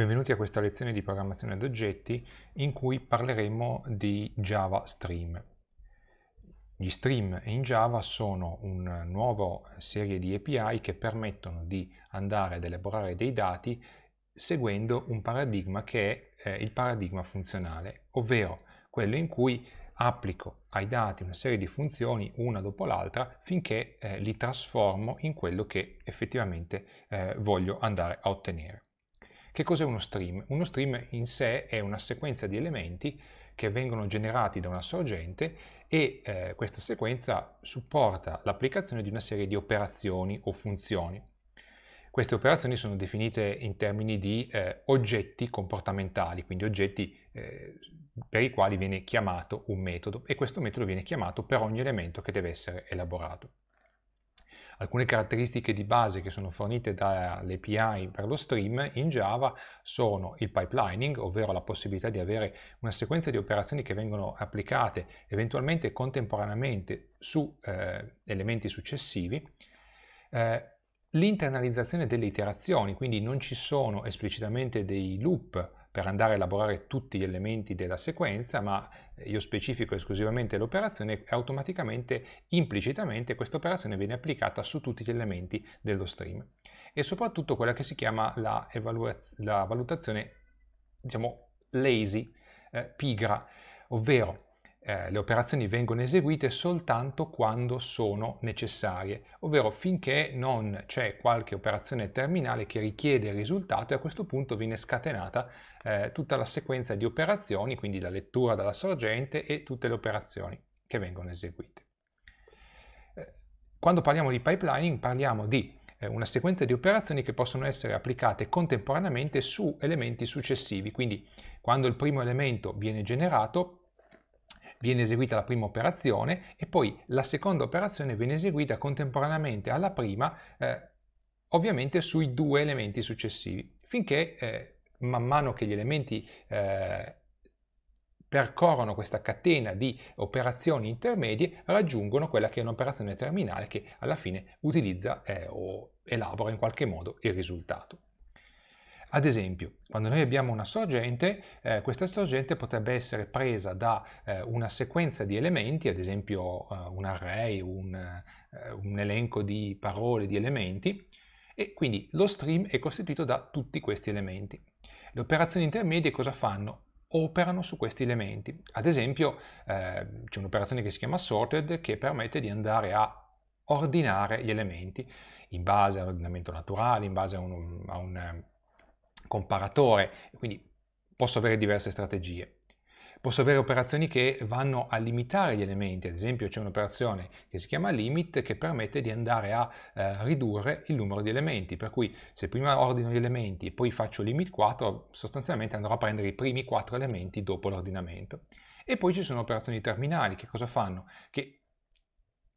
Benvenuti a questa lezione di programmazione ad oggetti in cui parleremo di Java Stream. Gli stream in Java sono una nuova serie di API che permettono di andare ad elaborare dei dati seguendo un paradigma che è eh, il paradigma funzionale, ovvero quello in cui applico ai dati una serie di funzioni una dopo l'altra finché eh, li trasformo in quello che effettivamente eh, voglio andare a ottenere. Che cos'è uno stream? Uno stream in sé è una sequenza di elementi che vengono generati da una sorgente e eh, questa sequenza supporta l'applicazione di una serie di operazioni o funzioni. Queste operazioni sono definite in termini di eh, oggetti comportamentali, quindi oggetti eh, per i quali viene chiamato un metodo e questo metodo viene chiamato per ogni elemento che deve essere elaborato. Alcune caratteristiche di base che sono fornite dall'API per lo stream in Java sono il pipelining, ovvero la possibilità di avere una sequenza di operazioni che vengono applicate eventualmente contemporaneamente su eh, elementi successivi, eh, l'internalizzazione delle iterazioni, quindi non ci sono esplicitamente dei loop per andare a elaborare tutti gli elementi della sequenza, ma io specifico esclusivamente l'operazione e automaticamente, implicitamente, questa operazione viene applicata su tutti gli elementi dello stream. E soprattutto quella che si chiama la, la valutazione, diciamo, lazy, eh, pigra, ovvero eh, le operazioni vengono eseguite soltanto quando sono necessarie, ovvero finché non c'è qualche operazione terminale che richiede il risultato e a questo punto viene scatenata eh, tutta la sequenza di operazioni, quindi la lettura dalla sorgente e tutte le operazioni che vengono eseguite. Eh, quando parliamo di pipelining parliamo di eh, una sequenza di operazioni che possono essere applicate contemporaneamente su elementi successivi, quindi quando il primo elemento viene generato viene eseguita la prima operazione e poi la seconda operazione viene eseguita contemporaneamente alla prima, eh, ovviamente sui due elementi successivi, finché eh, man mano che gli elementi eh, percorrono questa catena di operazioni intermedie raggiungono quella che è un'operazione terminale che alla fine utilizza eh, o elabora in qualche modo il risultato. Ad esempio, quando noi abbiamo una sorgente, eh, questa sorgente potrebbe essere presa da eh, una sequenza di elementi, ad esempio eh, un array, un, eh, un elenco di parole, di elementi, e quindi lo stream è costituito da tutti questi elementi. Le operazioni intermedie cosa fanno? Operano su questi elementi. Ad esempio eh, c'è un'operazione che si chiama sorted che permette di andare a ordinare gli elementi in base all'ordinamento naturale, in base a un, a un comparatore, quindi posso avere diverse strategie. Posso avere operazioni che vanno a limitare gli elementi, ad esempio c'è un'operazione che si chiama limit che permette di andare a eh, ridurre il numero di elementi, per cui se prima ordino gli elementi e poi faccio limit 4, sostanzialmente andrò a prendere i primi 4 elementi dopo l'ordinamento. E poi ci sono operazioni terminali, che cosa fanno? Che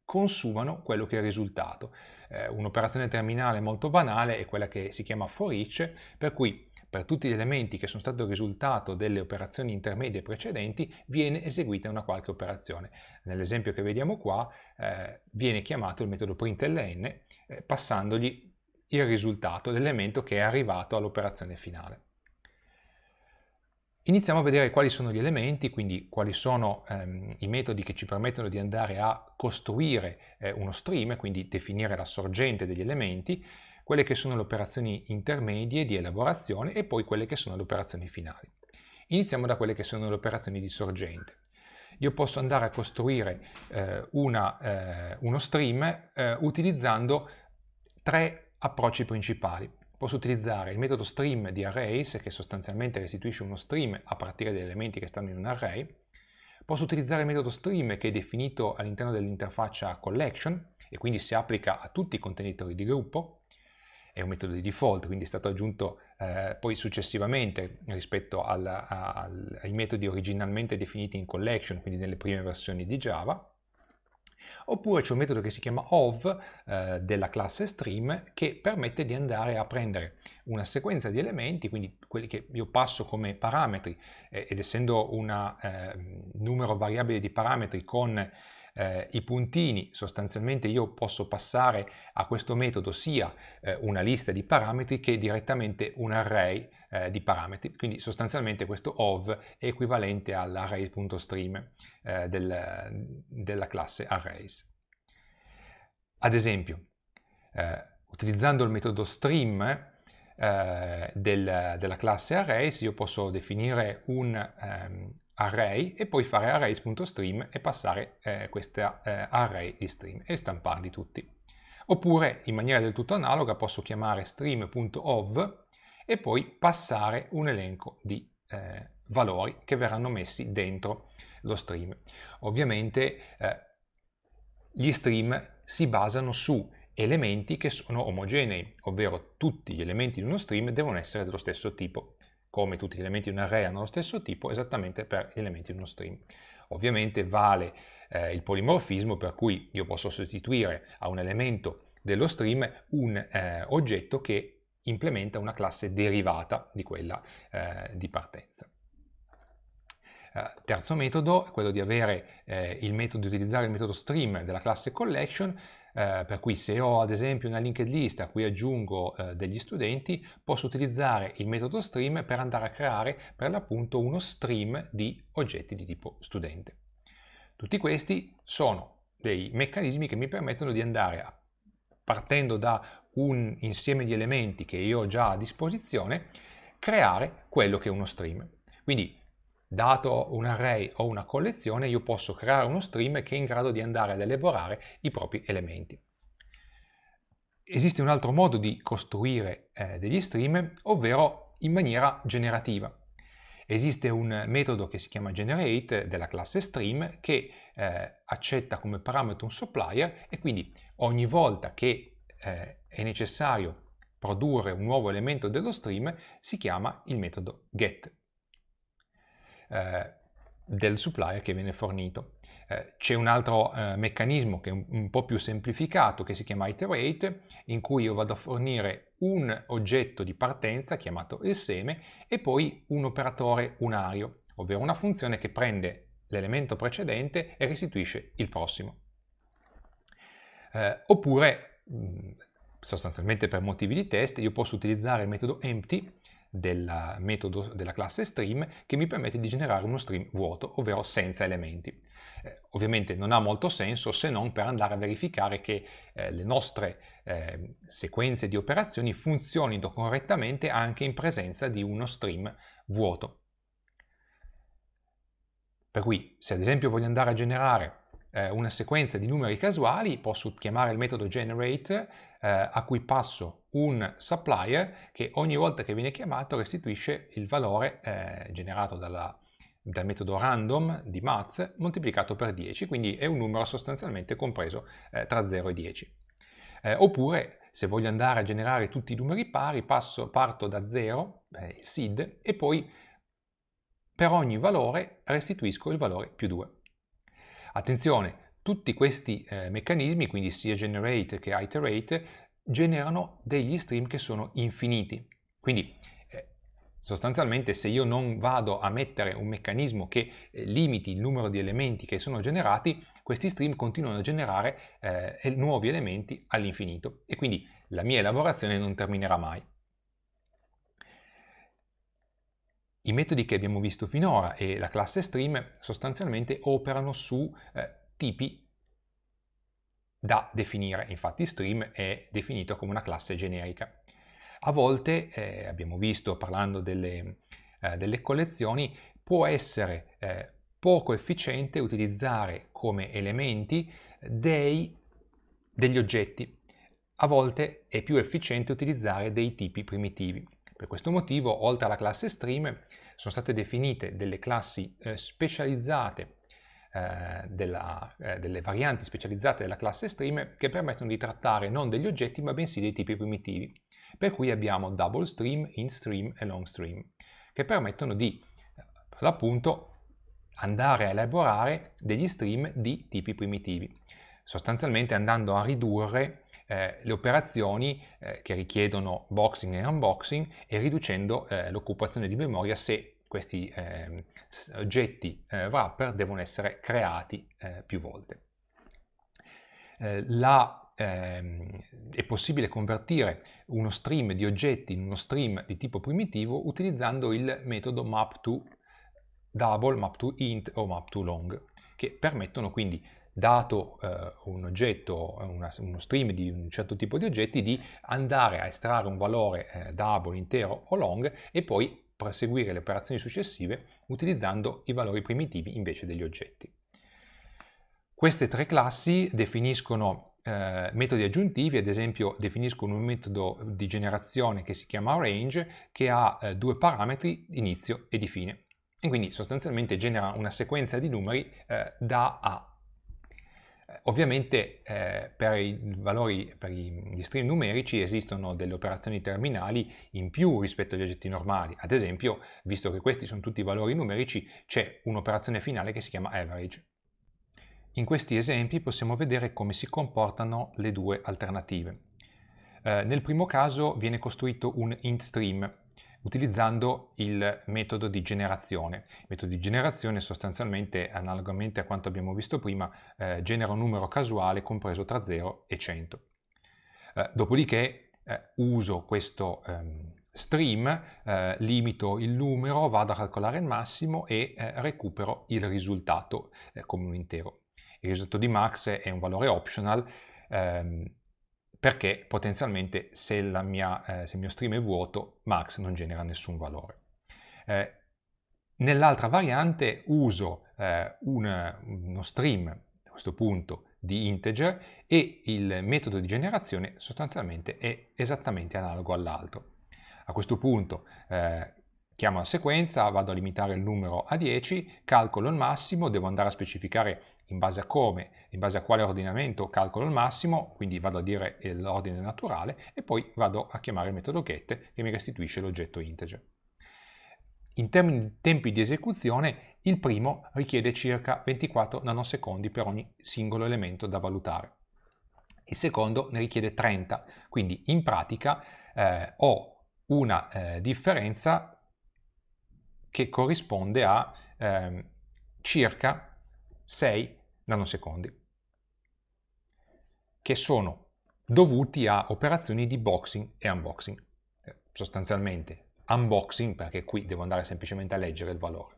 consumano quello che è il risultato. Eh, un'operazione terminale molto banale è quella che si chiama for each, per cui per tutti gli elementi che sono stati il risultato delle operazioni intermedie precedenti viene eseguita una qualche operazione. Nell'esempio che vediamo qua eh, viene chiamato il metodo println eh, passandogli il risultato dell'elemento che è arrivato all'operazione finale. Iniziamo a vedere quali sono gli elementi, quindi quali sono ehm, i metodi che ci permettono di andare a costruire eh, uno stream, quindi definire la sorgente degli elementi, quelle che sono le operazioni intermedie di elaborazione e poi quelle che sono le operazioni finali. Iniziamo da quelle che sono le operazioni di sorgente. Io posso andare a costruire eh, una, eh, uno stream eh, utilizzando tre approcci principali. Posso utilizzare il metodo stream di arrays, che sostanzialmente restituisce uno stream a partire dagli elementi che stanno in un array. Posso utilizzare il metodo stream che è definito all'interno dell'interfaccia collection e quindi si applica a tutti i contenitori di gruppo. È un metodo di default, quindi è stato aggiunto eh, poi successivamente rispetto al, al, ai metodi originalmente definiti in collection, quindi nelle prime versioni di Java oppure c'è un metodo che si chiama of eh, della classe stream che permette di andare a prendere una sequenza di elementi, quindi quelli che io passo come parametri eh, ed essendo un eh, numero variabile di parametri con eh, i puntini sostanzialmente io posso passare a questo metodo sia eh, una lista di parametri che direttamente un array eh, di parametri, quindi sostanzialmente questo ov è equivalente all'array.stream eh, del, della classe arrays. Ad esempio, eh, utilizzando il metodo stream eh, del, della classe arrays io posso definire un ehm, array e poi fare arrays.stream e passare eh, questa eh, array di stream e stamparli tutti. Oppure in maniera del tutto analoga posso chiamare stream.ov e poi passare un elenco di eh, valori che verranno messi dentro lo stream. Ovviamente eh, gli stream si basano su elementi che sono omogenei, ovvero tutti gli elementi di uno stream devono essere dello stesso tipo come tutti gli elementi di un array hanno lo stesso tipo, esattamente per gli elementi di uno stream. Ovviamente vale eh, il polimorfismo per cui io posso sostituire a un elemento dello stream un eh, oggetto che implementa una classe derivata di quella eh, di partenza. Uh, terzo metodo è quello di avere eh, il metodo di utilizzare il metodo stream della classe collection eh, per cui se ho ad esempio una linked list a cui aggiungo eh, degli studenti, posso utilizzare il metodo stream per andare a creare per l'appunto uno stream di oggetti di tipo studente. Tutti questi sono dei meccanismi che mi permettono di andare partendo da un insieme di elementi che io ho già a disposizione, creare quello che è uno stream. Quindi Dato un array o una collezione, io posso creare uno stream che è in grado di andare ad elaborare i propri elementi. Esiste un altro modo di costruire eh, degli stream, ovvero in maniera generativa. Esiste un metodo che si chiama generate della classe stream che eh, accetta come parametro un supplier e quindi ogni volta che eh, è necessario produrre un nuovo elemento dello stream si chiama il metodo get eh, del supplier che viene fornito. Eh, c'è un altro eh, meccanismo che è un, un, po' più semplificato che si chiama iterate in cui io vado a fornire un oggetto di partenza chiamato il seme e poi un operatore unario, ovvero una funzione che prende l'elemento precedente e restituisce il prossimo. Eh, oppure, sostanzialmente per motivi di test, io posso utilizzare il metodo empty del metodo della classe stream che mi permette di generare uno stream vuoto, ovvero senza elementi. Eh, ovviamente non ha molto senso se non per andare a verificare che eh, le nostre eh, sequenze di operazioni funzionino correttamente anche in presenza di uno stream vuoto. Per cui se ad esempio voglio andare a generare eh, una sequenza di numeri casuali, posso chiamare il metodo generate eh, a cui passo un supplier che ogni volta che viene chiamato restituisce il valore eh, generato dalla, dal metodo random di math moltiplicato per 10, quindi è un numero sostanzialmente compreso eh, tra 0 e 10. Eh, oppure se voglio andare a generare tutti i numeri pari, passo, parto da 0, eh, il seed, e poi per ogni valore restituisco il valore più 2. Attenzione, tutti questi eh, meccanismi, quindi sia generate che iterate, generano degli stream che sono infiniti. Quindi eh, sostanzialmente se io non vado a mettere un meccanismo che eh, limiti il numero di elementi che sono generati, questi stream continuano a generare eh, nuovi elementi all'infinito e quindi la mia elaborazione non terminerà mai. I metodi che abbiamo visto finora e la classe stream sostanzialmente operano su eh, tipi da definire, infatti stream è definito come una classe generica. A volte, eh, abbiamo visto parlando delle, eh, delle collezioni, può essere eh, poco efficiente utilizzare come elementi dei, degli oggetti. A volte è più efficiente utilizzare dei tipi primitivi. Per questo motivo, oltre alla classe stream, sono state definite delle classi eh, specializzate, eh, della, eh, delle varianti specializzate della classe stream che permettono di trattare non degli oggetti ma bensì dei tipi primitivi. Per cui abbiamo double stream, in stream e long stream, che permettono di, per andare a elaborare degli stream di tipi primitivi, sostanzialmente andando a ridurre eh, le operazioni eh, che richiedono boxing e unboxing e riducendo eh, l'occupazione di memoria se questi ehm, oggetti eh, wrapper devono essere creati eh, più volte. eh, la, ehm, è possibile convertire uno stream di oggetti in uno stream di tipo primitivo utilizzando il metodo map to double, map to int o map to long, che permettono quindi dato eh, un oggetto, una, uno stream di un certo tipo di oggetti, di andare a estrarre un valore eh, double, intero o long e poi proseguire le operazioni successive utilizzando i valori primitivi invece degli oggetti. Queste tre classi definiscono eh, metodi aggiuntivi, ad esempio definiscono un metodo di generazione che si chiama range che ha eh, due parametri, inizio e di fine e quindi sostanzialmente genera una sequenza di numeri eh, da A Ovviamente eh, per, i valori, per gli stream numerici esistono delle operazioni terminali in più rispetto agli oggetti normali. Ad esempio, visto che questi sono tutti valori numerici, c'è un'operazione finale che si chiama average. In questi esempi possiamo vedere come si comportano le due alternative. Eh, nel primo caso viene costruito un int stream utilizzando il metodo di generazione. Il metodo di generazione sostanzialmente, analogamente a quanto abbiamo visto prima, eh, genera un numero casuale compreso tra 0 e 100. Eh, dopodiché eh, uso questo ehm, stream, eh, limito il numero, vado a calcolare il massimo e eh, recupero il risultato eh, come un intero. Il risultato di max è un valore optional, ehm, perché potenzialmente se, mia, eh, se, il mio stream è vuoto, max non genera nessun valore. Eh, nell'altra variante uso eh, un, uno stream, a questo punto, di integer e il metodo di generazione sostanzialmente è esattamente analogo all'altro. A questo punto eh, chiamo la sequenza, vado a limitare il numero a 10, calcolo il massimo, devo andare a specificare in base a come, in base a quale ordinamento calcolo il massimo, quindi vado a dire l'ordine naturale e poi vado a chiamare il metodo get che mi restituisce l'oggetto integer. In termini di tempi di esecuzione, il primo richiede circa 24 nanosecondi per ogni singolo elemento da valutare. Il secondo ne richiede 30, quindi in pratica eh, ho una eh, differenza che corrisponde a eh, circa 6 nanosecondi, che sono dovuti a operazioni di boxing e unboxing. Eh, sostanzialmente unboxing perché qui devo andare semplicemente a leggere il valore.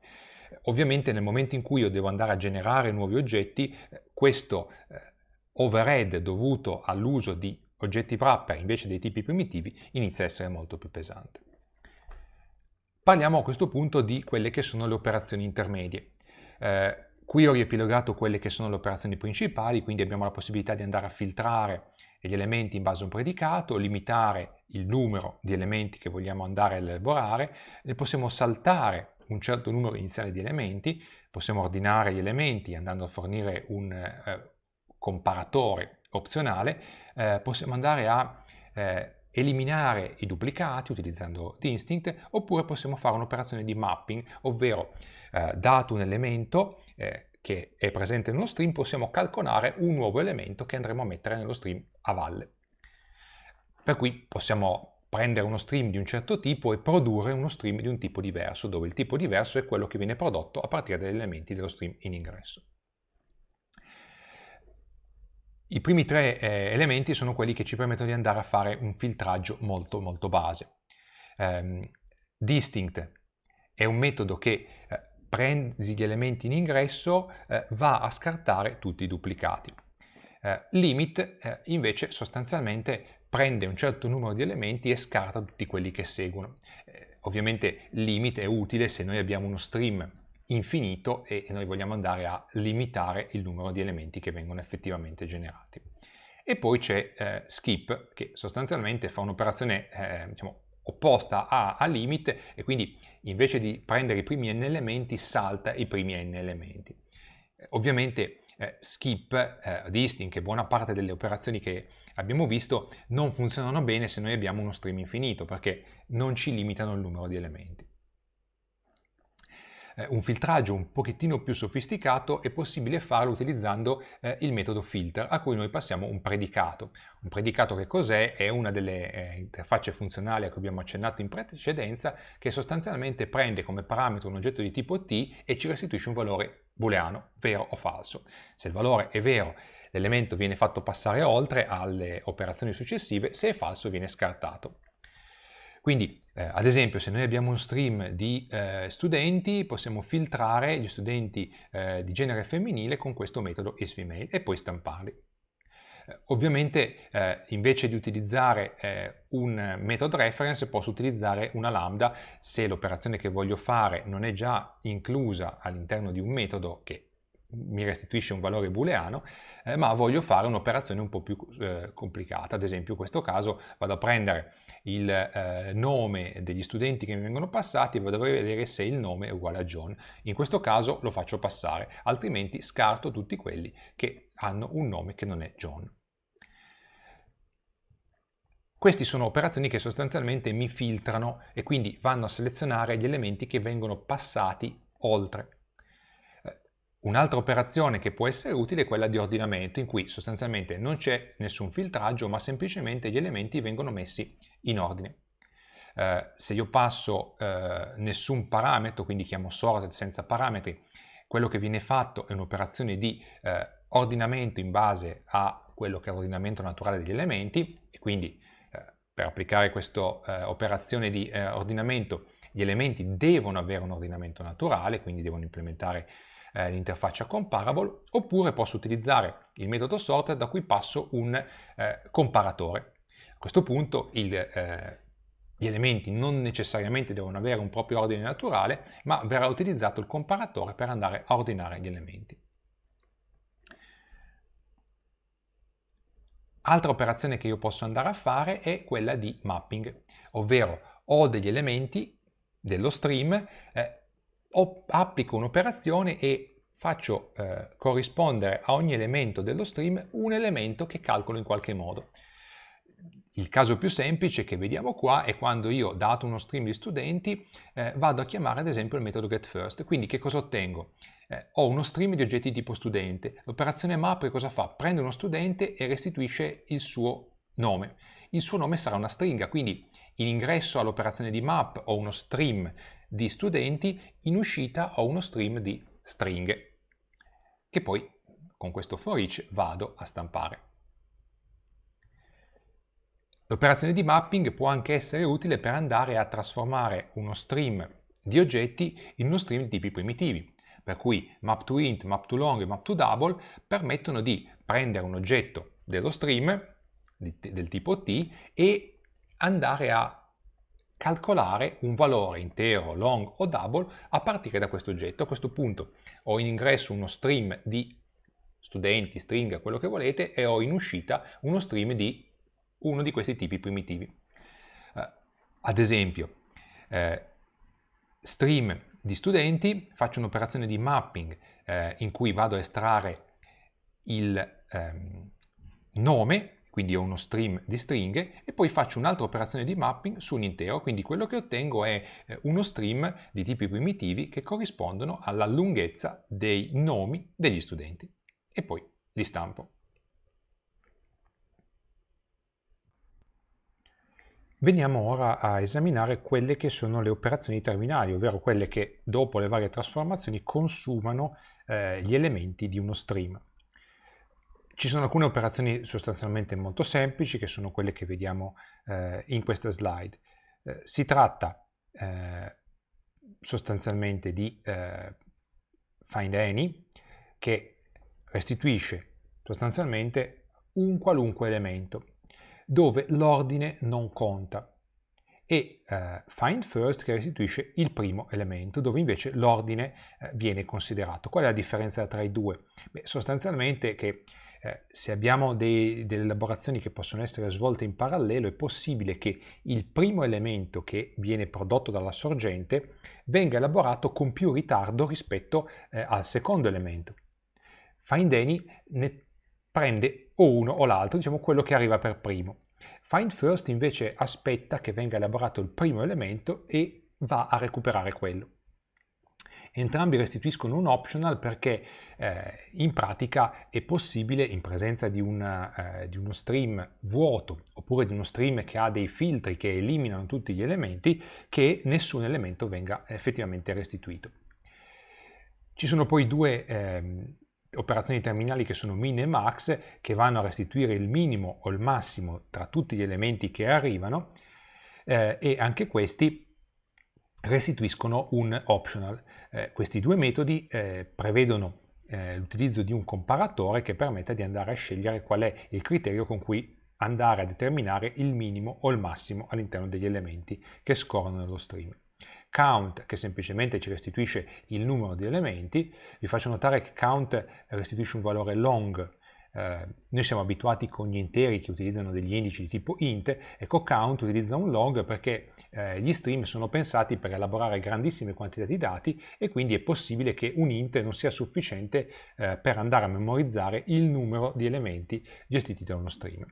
Ovviamente nel momento in cui io devo andare a generare nuovi oggetti, eh, questo eh, overhead dovuto all'uso di oggetti wrapper invece dei tipi primitivi inizia a essere molto più pesante. Parliamo a questo punto di quelle che sono le operazioni intermedie. Eh, Qui ho riepilogato quelle che sono le operazioni principali, quindi abbiamo la possibilità di andare a filtrare gli elementi in base a un predicato, limitare il numero di elementi che vogliamo andare a elaborare, ne possiamo saltare un certo numero iniziale di elementi, possiamo ordinare gli elementi andando a fornire un eh, comparatore opzionale, eh, possiamo andare a eh, eliminare i duplicati utilizzando Distinct, oppure possiamo fare un'operazione di mapping, ovvero eh, dato un elemento eh, che è presente nello stream, possiamo calcolare un nuovo elemento che andremo a mettere nello stream a valle. Per cui possiamo prendere uno stream di un certo tipo e produrre uno stream di un tipo diverso, dove il tipo diverso è quello che viene prodotto a partire dagli elementi dello stream in ingresso. I primi tre eh, elementi sono quelli che ci permettono di andare a fare un filtraggio molto molto base. Um, distinct è un metodo che eh, prendi gli elementi in ingresso, eh, va a scartare tutti i duplicati. Eh, limit eh, invece sostanzialmente prende un certo numero di elementi e scarta tutti quelli che seguono. Eh, ovviamente limit è utile se noi abbiamo uno stream infinito e noi vogliamo andare a limitare il numero di elementi che vengono effettivamente generati. E poi c'è eh, skip che sostanzialmente fa un'operazione diciamo, opposta a, a limit e quindi invece di prendere i primi n elementi salta i primi n elementi. Ovviamente eh, skip, eh, distinct e buona parte delle operazioni che abbiamo visto non funzionano bene se noi abbiamo uno stream infinito perché non ci limitano il numero di elementi eh, un filtraggio un pochettino più sofisticato è possibile farlo utilizzando eh, il metodo filter a cui noi passiamo un predicato. Un predicato che cos'è? È una delle eh, interfacce funzionali a cui abbiamo accennato in precedenza che sostanzialmente prende come parametro un oggetto di tipo t e ci restituisce un valore booleano, vero o falso. Se il valore è vero l'elemento viene fatto passare oltre alle operazioni successive, se è falso viene scartato. Quindi, eh, ad esempio, se noi abbiamo un stream di eh, studenti, possiamo filtrare gli studenti eh, di genere femminile con questo metodo isFemale e poi stamparli. Eh, ovviamente eh, invece di utilizzare eh, un metodo reference posso utilizzare una lambda se l'operazione che voglio fare non è già inclusa all'interno di un metodo che mi restituisce un valore booleano, ma voglio fare un'operazione un po' più complicata. Ad esempio in questo caso vado a prendere il eh, nome degli studenti che mi vengono passati e vado a vedere se il nome è uguale a John. In questo caso lo faccio passare, altrimenti scarto tutti quelli che hanno un nome che non è John. Queste sono operazioni che sostanzialmente mi filtrano e quindi vanno a selezionare gli elementi che vengono passati oltre Un'altra operazione che può essere utile è quella di ordinamento, in cui sostanzialmente non c'è nessun filtraggio, ma semplicemente gli elementi vengono messi in ordine. Eh, se io passo eh, nessun parametro, quindi chiamo sorted senza parametri, quello che viene fatto è un'operazione di eh, ordinamento in base a quello che è l'ordinamento naturale degli elementi, e quindi eh, per applicare questa eh, operazione di eh, ordinamento gli elementi devono avere un ordinamento naturale, quindi devono implementare eh, l'interfaccia comparable, oppure posso utilizzare il metodo sorted da cui passo un eh, comparatore. A questo punto il, eh, gli elementi non necessariamente devono avere un proprio ordine naturale, ma verrà utilizzato il comparatore per andare a ordinare gli elementi. Altra operazione che io posso andare a fare è quella di mapping, ovvero ho degli elementi dello stream, eh, applico un'operazione e faccio eh, corrispondere a ogni elemento dello stream un elemento che calcolo in qualche modo. Il caso più semplice che vediamo qua è quando io, dato uno stream di studenti, eh, vado a chiamare ad esempio il metodo getFirst. Quindi che cosa ottengo? Eh, ho uno stream di oggetti tipo studente. L'operazione map cosa fa? Prende uno studente e restituisce il suo nome. Il suo nome sarà una stringa, quindi in ingresso all'operazione di map ho uno stream di studenti, in uscita ho uno stream di stringhe, che poi con questo for each vado a stampare. L'operazione di mapping può anche essere utile per andare a trasformare uno stream di oggetti in uno stream di tipi primitivi, per cui map to int, map to long e map to double permettono di prendere un oggetto dello stream del tipo t e andare a calcolare un valore intero, long o double a partire da questo oggetto. A questo punto ho in ingresso uno stream di studenti, stringa, quello che volete, e ho in uscita uno stream di uno di questi tipi primitivi. Eh, ad esempio, eh, stream di studenti, faccio un'operazione di mapping eh, in cui vado a estrarre il ehm, nome quindi ho uno stream di stringhe e poi faccio un'altra operazione di mapping su un intero, quindi quello che ottengo è eh, uno stream di tipi primitivi che corrispondono alla lunghezza dei nomi degli studenti e poi li stampo. Veniamo ora a esaminare quelle che sono le operazioni terminali, ovvero quelle che dopo le varie trasformazioni consumano eh, gli elementi di uno stream. Ci sono alcune operazioni sostanzialmente molto semplici che sono quelle che vediamo eh, in questa slide. Eh, si tratta eh, sostanzialmente di eh, find any che restituisce sostanzialmente un qualunque elemento dove l'ordine non conta e eh, find first che restituisce il primo elemento dove invece l'ordine eh, viene considerato. Qual è la differenza tra i due? Beh, sostanzialmente che eh, se abbiamo dei, delle elaborazioni che possono essere svolte in parallelo, è possibile che il primo elemento che viene prodotto dalla sorgente venga elaborato con più ritardo rispetto eh, al secondo elemento. Find any ne prende o uno o l'altro, diciamo quello che arriva per primo. Find first invece aspetta che venga elaborato il primo elemento e va a recuperare quello. Entrambi restituiscono un optional perché eh, in pratica è possibile, in presenza di, una, eh, di, uno stream vuoto oppure di uno stream che ha dei filtri che eliminano tutti gli elementi, che nessun elemento venga effettivamente restituito. Ci sono poi due eh, operazioni terminali che sono min e max, che vanno a restituire il minimo o il massimo tra tutti gli elementi che arrivano, eh, e anche questi restituiscono un optional. Eh, questi due metodi eh, prevedono eh, l'utilizzo di un comparatore che permetta di andare a scegliere qual è il criterio con cui andare a determinare il minimo o il massimo all'interno degli elementi che scorrono nello stream. Count che semplicemente ci restituisce il numero di elementi, vi faccio notare che count restituisce un valore long eh, noi siamo abituati con gli interi che utilizzano degli indici di tipo int, ecco count utilizza un log perché eh, gli stream sono pensati per elaborare grandissime quantità di dati e quindi è possibile che un int non sia sufficiente eh, per andare a memorizzare il numero di elementi gestiti da uno stream.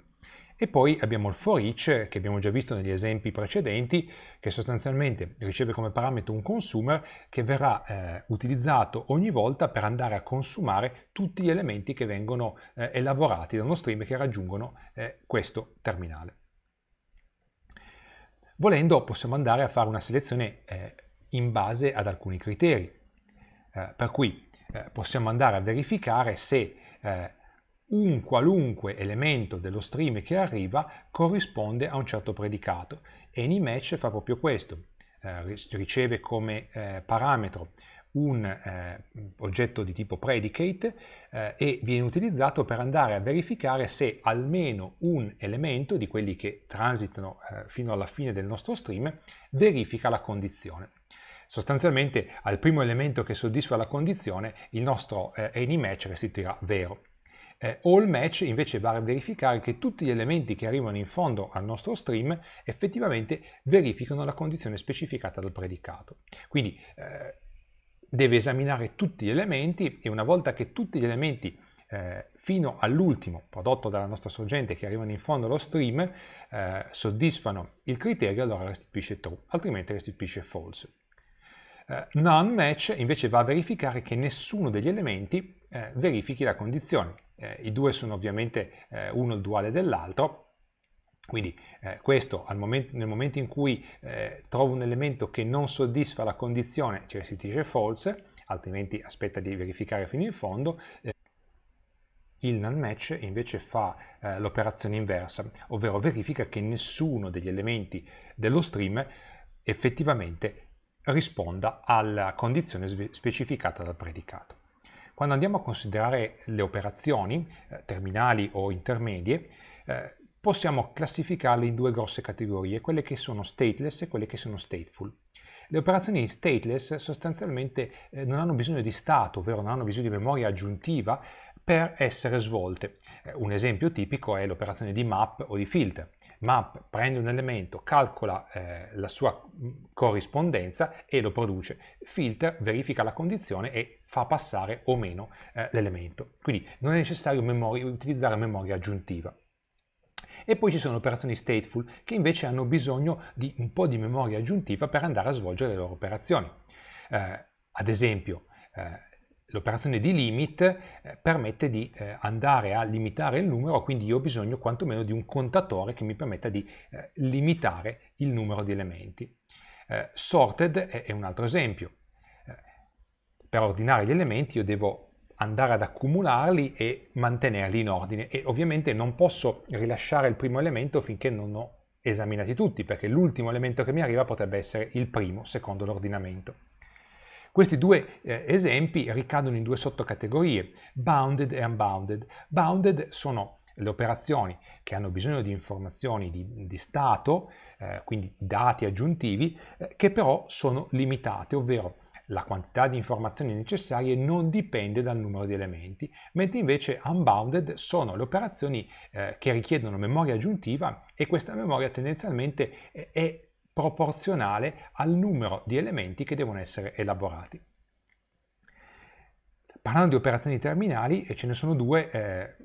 E poi abbiamo il for each, che abbiamo già visto negli esempi precedenti, che sostanzialmente riceve come parametro un consumer che verrà eh, utilizzato ogni volta per andare a consumare tutti gli elementi che vengono eh, elaborati da uno stream che raggiungono eh, questo terminale. Volendo possiamo andare a fare una selezione eh, in base ad alcuni criteri, eh, per cui eh, possiamo andare a verificare se un qualunque elemento dello stream che arriva corrisponde a un certo predicato. AnyMatch fa proprio questo, eh, riceve come eh, parametro un eh, oggetto di tipo predicate eh, e viene utilizzato per andare a verificare se almeno un elemento di quelli che transitano eh, fino alla fine del nostro stream verifica la condizione. Sostanzialmente al primo elemento che soddisfa la condizione il nostro eh, AnyMatch restituirà vero. Eh, all match invece va a verificare che tutti gli elementi che arrivano in fondo al nostro stream effettivamente verificano la condizione specificata dal predicato. Quindi eh, deve esaminare tutti gli elementi e una volta che tutti gli elementi eh, fino all'ultimo prodotto dalla nostra sorgente che arrivano in fondo allo stream eh, soddisfano il criterio, allora restituisce true, altrimenti restituisce false. Uh, none match invece va a verificare che nessuno degli elementi eh, verifichi la condizione eh, i due sono ovviamente eh, uno il duale dell'altro, quindi eh, questo momento, nel momento in cui eh, trovo un elemento che non soddisfa la condizione ci restituisce false, altrimenti aspetta di verificare fino in fondo. Eh, il null match invece fa eh, l'operazione inversa, ovvero verifica che nessuno degli elementi dello stream effettivamente risponda alla condizione specificata dal predicato. Quando andiamo a considerare le operazioni, eh, terminali o intermedie, eh, possiamo classificarle in due grosse categorie, quelle che sono stateless e quelle che sono stateful. Le operazioni stateless sostanzialmente eh, non hanno bisogno di stato, ovvero non hanno bisogno di memoria aggiuntiva per essere svolte. Eh, un esempio tipico è l'operazione di map o di filter map prende un elemento, calcola eh, la sua corrispondenza e lo produce, filter verifica la condizione e fa passare o meno eh, l'elemento. Quindi non è necessario memoria, utilizzare memoria aggiuntiva. E poi ci sono operazioni stateful che invece hanno bisogno di un po' di memoria aggiuntiva per andare a svolgere le loro operazioni. Eh, ad esempio, eh, L'operazione di limit eh, permette di eh, andare a limitare il numero, quindi io ho bisogno quantomeno di un contatore che mi permetta di eh, limitare il numero di elementi. Sorted è, un altro esempio. Per ordinare gli elementi io devo andare ad accumularli e mantenerli in ordine e ovviamente non posso rilasciare il primo elemento finché non ho esaminati tutti, perché l'ultimo elemento che mi arriva potrebbe essere il primo secondo l'ordinamento. Questi due eh, esempi ricadono in due sottocategorie, bounded e unbounded. Bounded sono le operazioni che hanno bisogno di informazioni di, di stato, eh, quindi dati aggiuntivi, eh, che però sono limitate, ovvero la quantità di informazioni necessarie non dipende dal numero di elementi, mentre invece unbounded sono le operazioni eh, che richiedono memoria aggiuntiva e questa memoria tendenzialmente è proporzionale al numero di elementi che devono essere elaborati. Parlando di operazioni terminali, ce ne sono due eh,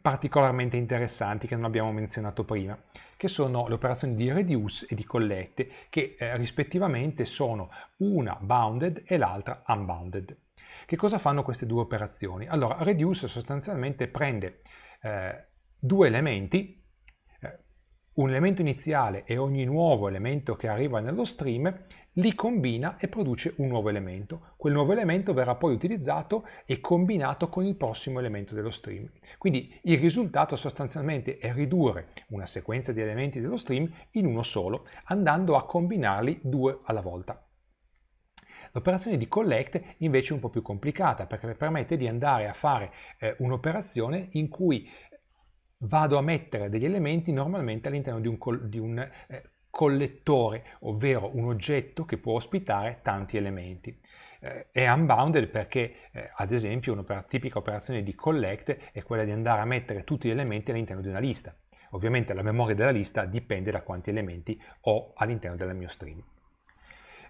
particolarmente interessanti che non abbiamo menzionato prima, che sono le operazioni di reduce e di collect, che eh, rispettivamente sono una bounded e l'altra unbounded. Che cosa fanno queste due operazioni? Allora, reduce sostanzialmente prende eh, due elementi un elemento iniziale e ogni nuovo elemento che arriva nello stream li combina e produce un nuovo elemento. Quel nuovo elemento verrà poi utilizzato e combinato con il prossimo elemento dello stream. Quindi il risultato sostanzialmente è ridurre una sequenza di elementi dello stream in uno solo, andando a combinarli due alla volta. L'operazione di collect invece è un po' più complicata perché permette di andare a fare eh, un'operazione in cui vado a mettere degli elementi normalmente all'interno di un, di un eh, collettore, ovvero un oggetto che può ospitare tanti elementi. Eh, è unbounded perché, eh, ad esempio, una tipica operazione di collect è quella di andare a mettere tutti gli elementi all'interno di una lista. Ovviamente la memoria della lista dipende da quanti elementi ho all'interno del mio stream.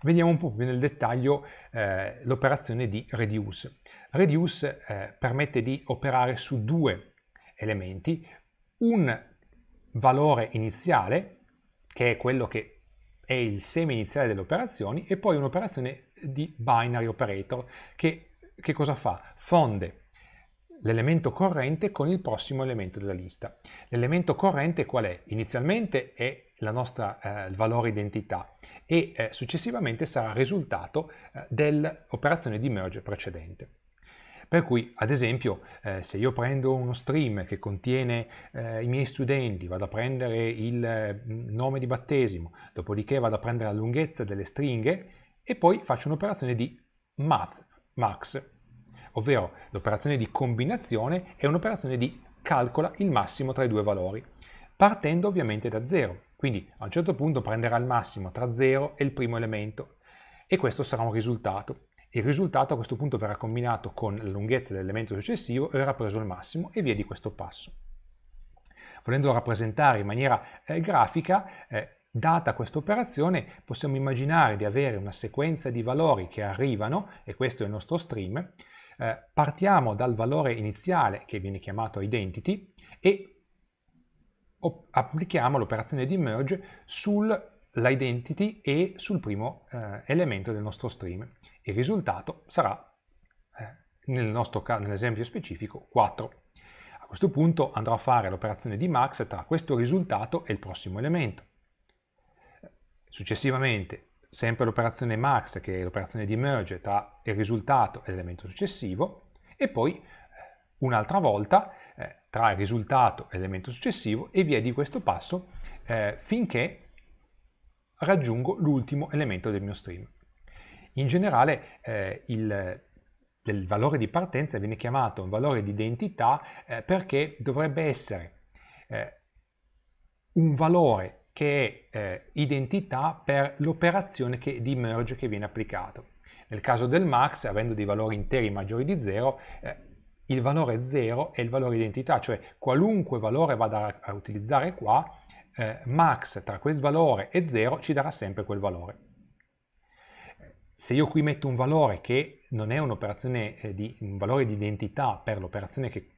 Vediamo un po' più nel dettaglio eh, l'operazione di reduce. Reduce eh, permette di operare su due elementi, un valore iniziale, che è quello che è il seme iniziale delle operazioni, e poi un'operazione di binary operator, che, che cosa fa? Fonde l'elemento corrente con il prossimo elemento della lista. L'elemento corrente qual è? Inizialmente è nostra, eh, il valore identità e eh, successivamente sarà risultato eh, dell'operazione di merge precedente. Per cui, ad esempio, eh, se io prendo uno stream che contiene eh, i miei studenti, vado a prendere il eh, nome di battesimo, dopodiché vado a prendere la lunghezza delle stringhe e poi faccio un'operazione di math, max, ovvero l'operazione di combinazione è un'operazione di calcola il massimo tra i due valori, partendo ovviamente da 0. Quindi a un certo punto prenderà il massimo tra 0 e il primo elemento e questo sarà un risultato. Il risultato a questo punto verrà combinato con la lunghezza dell'elemento successivo e verrà preso il massimo e via di questo passo. Volendo rappresentare in maniera eh, grafica, eh, data questa operazione, possiamo immaginare di avere una sequenza di valori che arrivano, e questo è il nostro stream, eh, partiamo dal valore iniziale che viene chiamato identity e applichiamo l'operazione di merge sull'identity e sul primo eh, elemento del nostro stream. Il risultato sarà, eh, nel nostro caso, nell'esempio specifico, 4. A questo punto andrò a fare l'operazione di max tra questo risultato e il prossimo elemento. Successivamente, sempre l'operazione max, che è l'operazione di merge tra il risultato e l'elemento successivo, e poi eh, un'altra volta eh, tra il risultato e l'elemento successivo e via di questo passo eh, finché raggiungo l'ultimo elemento del mio stream. In generale eh, il, il, valore di partenza viene chiamato un valore di identità eh, perché dovrebbe essere eh, un valore che è eh, identità per l'operazione di merge che viene applicato. Nel caso del max, avendo dei valori interi maggiori di 0, eh, il valore 0 è il valore identità, cioè qualunque valore vada a utilizzare qua, eh, max tra quel valore e 0 ci darà sempre quel valore. Se io qui metto un valore che non è eh, di un valore di identità per l'operazione che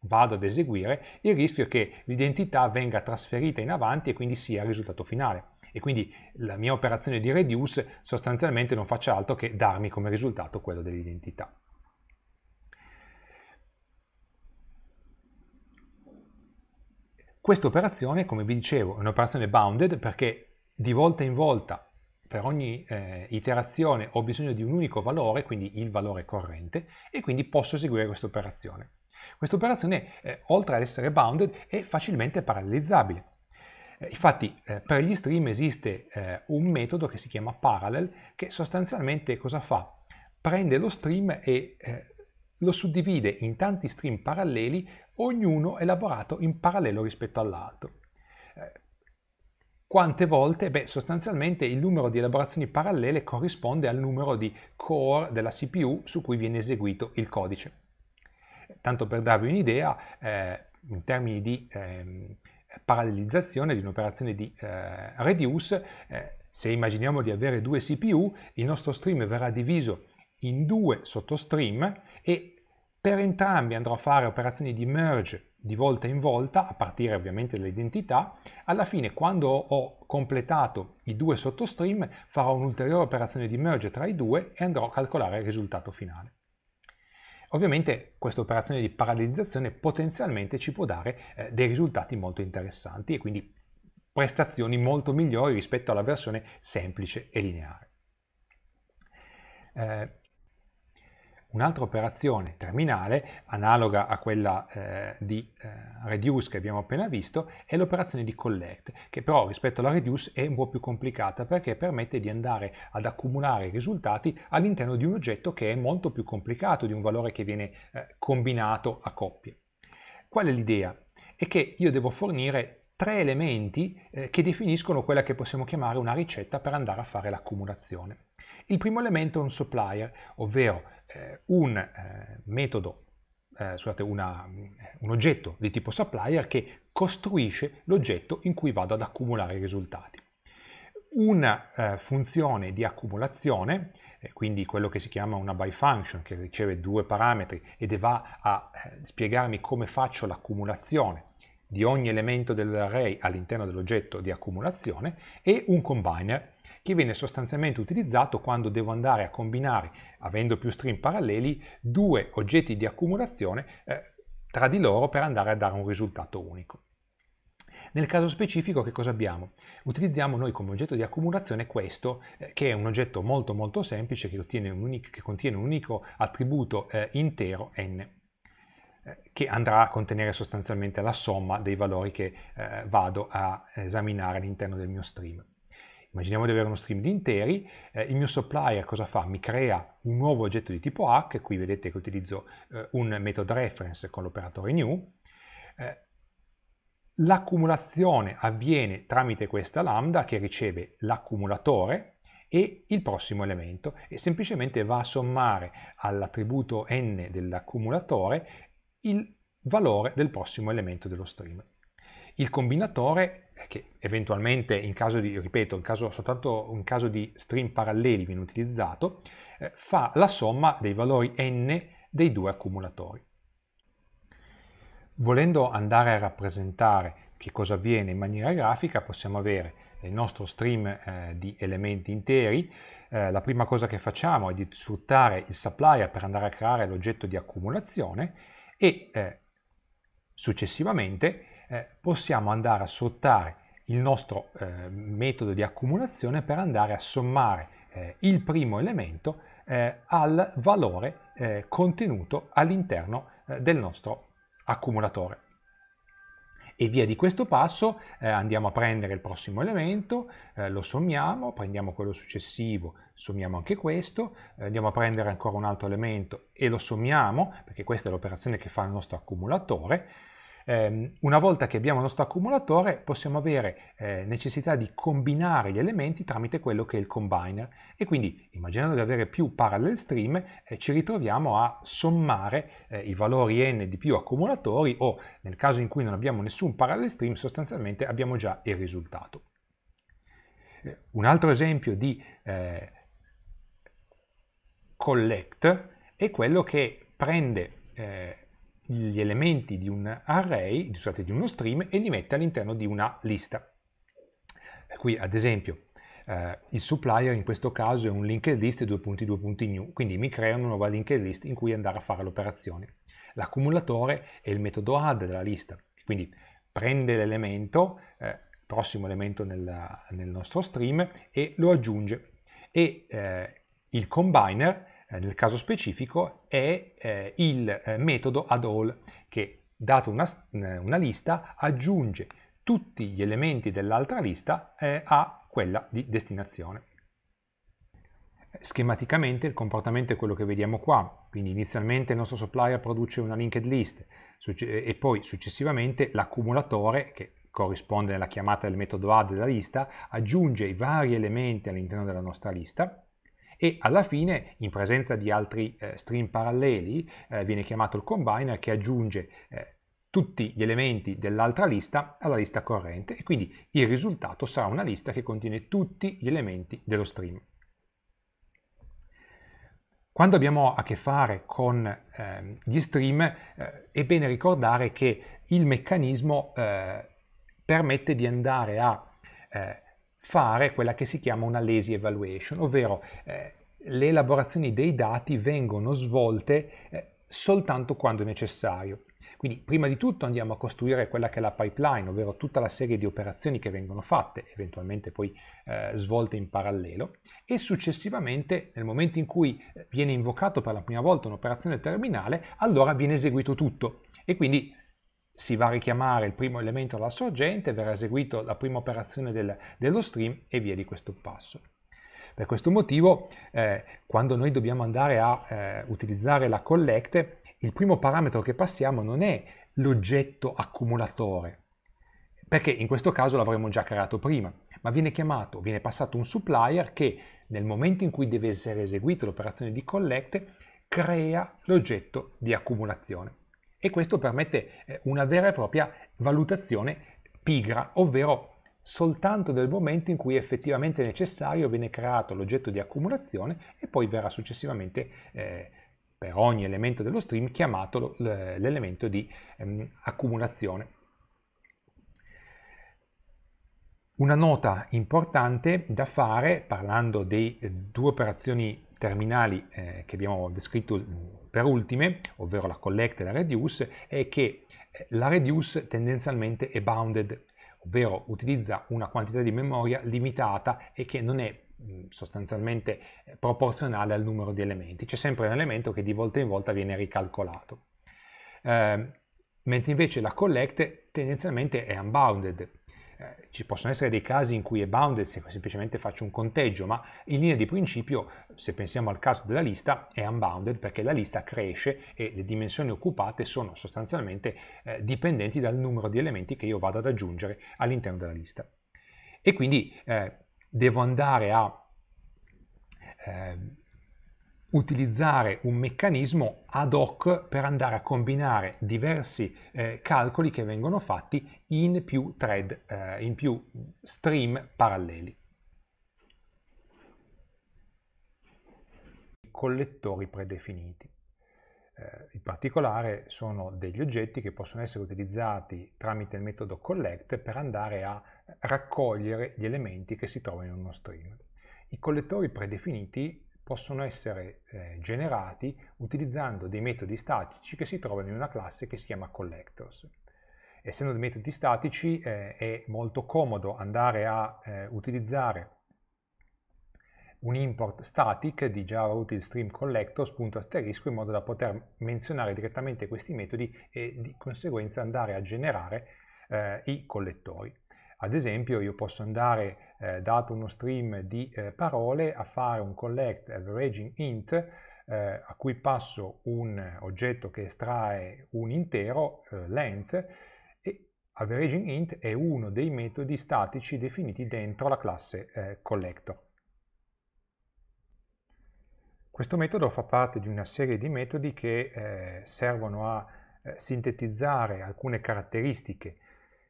vado ad eseguire, il rischio è che l'identità venga trasferita in avanti e quindi sia il risultato finale. E quindi la mia operazione di reduce sostanzialmente non faccia altro che darmi come risultato quello dell'identità. Questa operazione, come vi dicevo, è un'operazione bounded perché di volta in volta per ogni eh, iterazione ho bisogno di un unico valore, quindi il valore corrente, e quindi posso eseguire questa operazione. Questa operazione, eh, oltre ad essere bounded, è facilmente parallelizzabile. Eh, infatti, eh, per gli stream esiste eh, un metodo che si chiama parallel, che sostanzialmente cosa fa? Prende lo stream e eh, lo suddivide in tanti stream paralleli, ognuno elaborato in parallelo rispetto all'altro. Quante volte? Beh, sostanzialmente il numero di elaborazioni parallele corrisponde al numero di core della CPU su cui viene eseguito il codice. Tanto per darvi un'idea, eh, in termini di eh, parallelizzazione di un'operazione di eh, reduce, eh, se immaginiamo di avere due CPU, il nostro stream verrà diviso in due sottostream e per entrambi andrò a fare operazioni di merge di volta in volta, a partire ovviamente dall'identità, alla fine quando ho completato i due sottostream farò un'ulteriore operazione di merge tra i due e andrò a calcolare il risultato finale. Ovviamente questa operazione di parallelizzazione potenzialmente ci può dare eh, dei risultati molto interessanti e quindi prestazioni molto migliori rispetto alla versione semplice e lineare. Eh, Un'altra operazione terminale, analoga a quella eh, di eh, reduce che abbiamo appena visto, è l'operazione di collect, che però rispetto alla reduce è un po' più complicata perché permette di andare ad accumulare risultati all'interno di un oggetto che è molto più complicato, di un valore che viene eh, combinato a coppie. Qual è l'idea? È che io devo fornire tre elementi eh, che definiscono quella che possiamo chiamare una ricetta per andare a fare l'accumulazione. Il primo elemento è un supplier, ovvero eh, un eh, metodo, eh, scusate, una, un oggetto di tipo supplier che costruisce l'oggetto in cui vado ad accumulare i risultati. Una eh, funzione di accumulazione, eh, quindi quello che si chiama una by function, che riceve due parametri ed va a spiegarmi come faccio l'accumulazione di ogni elemento dell'array all'interno dell'oggetto di accumulazione, e un combiner che viene sostanzialmente utilizzato quando devo andare a combinare, avendo più stream paralleli, due oggetti di accumulazione eh, tra di loro per andare a dare un risultato unico. Nel caso specifico che cosa abbiamo? Utilizziamo noi come oggetto di accumulazione questo, eh, che è un oggetto molto molto semplice che, un che contiene un unico attributo eh, intero n eh, che andrà a contenere sostanzialmente la somma dei valori che eh, vado a esaminare all'interno del mio stream. Immaginiamo di avere uno stream di interi, eh, il mio supplier cosa fa? Mi crea un nuovo oggetto di tipo H, qui vedete che utilizzo eh, un metodo reference con l'operatore new. Eh, L'accumulazione avviene tramite questa lambda che riceve l'accumulatore e il prossimo elemento e semplicemente va a sommare all'attributo n dell'accumulatore il valore del prossimo elemento dello stream. Il combinatore che eventualmente in caso di, ripeto, in caso, soltanto in caso di stream paralleli viene utilizzato, eh, fa la somma dei valori n dei due accumulatori. Volendo andare a rappresentare che cosa avviene in maniera grafica, possiamo avere il nostro stream eh, di elementi interi. Eh, la prima cosa che facciamo è di sfruttare il supplier per andare a creare l'oggetto di accumulazione e eh, successivamente eh, possiamo andare a sfruttare il nostro eh, metodo di accumulazione per andare a sommare eh, il primo elemento eh, al valore eh, contenuto all'interno eh, del nostro accumulatore. E via di questo passo andiamo a prendere il prossimo elemento, lo sommiamo, prendiamo quello successivo, sommiamo anche questo, andiamo a prendere ancora un altro elemento e lo sommiamo, perché questa è l'operazione che fa il nostro accumulatore, eh, una volta che abbiamo il nostro accumulatore possiamo avere eh, necessità di combinare gli elementi tramite quello che è il combiner e quindi immaginando di avere più parallel stream eh, ci ritroviamo a sommare eh, i valori n di più accumulatori o nel caso in cui non abbiamo nessun parallel stream sostanzialmente abbiamo già il risultato. Eh, un altro esempio di eh, collect è quello che prende gli elementi di un array, scusate, di uno stream e li mette all'interno di una lista. Qui ad esempio eh, il supplier in questo caso è un linked list 2.2.new, quindi mi crea una nuova linked list in cui andare a fare l'operazione. L'accumulatore è il metodo add della lista, quindi prende l'elemento, eh, prossimo elemento nel, nel, nostro stream e lo aggiunge e eh, il combiner nel caso specifico è eh, il eh, metodo addAll che, dato una, una, lista, aggiunge tutti gli elementi dell'altra lista a quella di destinazione. Schematicamente il comportamento è quello che vediamo qua, quindi inizialmente il nostro supplier produce una linked list e poi successivamente l'accumulatore, che corrisponde alla chiamata del metodo add della lista, aggiunge i vari elementi all'interno della nostra lista e alla fine in presenza di altri eh, stream paralleli eh, viene chiamato il combiner che aggiunge eh, tutti gli elementi dell'altra lista alla lista corrente e quindi il risultato sarà una lista che contiene tutti gli elementi dello stream. Quando abbiamo a che fare con eh, gli stream eh, è bene ricordare che il meccanismo eh, permette di andare a eh, fare quella che si chiama una lazy evaluation, ovvero eh, le elaborazioni dei dati vengono svolte eh, soltanto quando necessario. Quindi prima di tutto andiamo a costruire quella che è la pipeline, ovvero tutta la serie di operazioni che vengono fatte, eventualmente poi eh, svolte in parallelo, e successivamente nel momento in cui eh, viene invocato per la prima volta un'operazione terminale, allora viene eseguito tutto e quindi si va a richiamare il primo elemento alla sorgente, verrà eseguita la prima operazione del, dello stream e via di questo passo. Per questo motivo, eh, quando noi dobbiamo andare a eh, utilizzare la collect, il primo parametro che passiamo non è l'oggetto accumulatore, perché in questo caso l'avremmo già creato prima, ma viene chiamato, viene passato un supplier che nel momento in cui deve essere eseguita l'operazione di collect crea l'oggetto di accumulazione e questo permette eh, una vera e propria valutazione pigra, ovvero soltanto nel momento in cui effettivamente necessario viene creato l'oggetto di accumulazione e poi verrà successivamente eh, per ogni elemento dello stream chiamato l'elemento di ehm, accumulazione. Una nota importante da fare, parlando di eh, due operazioni terminali eh, che abbiamo descritto per ultime, ovvero la collect e la reduce, è che eh, la reduce tendenzialmente è bounded, ovvero utilizza una quantità di memoria limitata e che non è sostanzialmente eh, proporzionale al numero di elementi. C'è sempre un elemento che di volta in volta viene ricalcolato. Eh, mentre invece la collect tendenzialmente è unbounded. Eh, ci possono essere dei casi in cui è bounded se semplicemente faccio un conteggio, ma in linea di principio, se pensiamo al caso della lista, è unbounded perché la lista cresce e le dimensioni occupate sono sostanzialmente eh, dipendenti dal numero di elementi che io vado ad aggiungere all'interno della lista. E quindi eh, devo andare a eh, utilizzare un meccanismo ad hoc per andare a combinare diversi eh, calcoli che vengono fatti in più thread, eh, in più stream paralleli. Collettori predefiniti. Eh, in particolare sono degli oggetti che possono essere utilizzati tramite il metodo collect per andare a raccogliere gli elementi che si trovano in uno stream. I collettori predefiniti possono essere eh, generati utilizzando dei metodi statici che si trovano in una classe che si chiama collectors. Essendo dei metodi statici eh, è molto comodo andare a eh, utilizzare un import static di Java util stream collectors punto asterisco in modo da poter menzionare direttamente questi metodi e di conseguenza andare a generare eh, i collettori. Ad esempio io posso andare, eh, dato uno stream di eh, parole, a fare un collect averaging int eh, a cui passo un oggetto che estrae un intero, eh, length, e averaging int è uno dei metodi statici definiti dentro la classe eh, collector. Questo metodo fa parte di una serie di metodi che eh, servono a sintetizzare alcune caratteristiche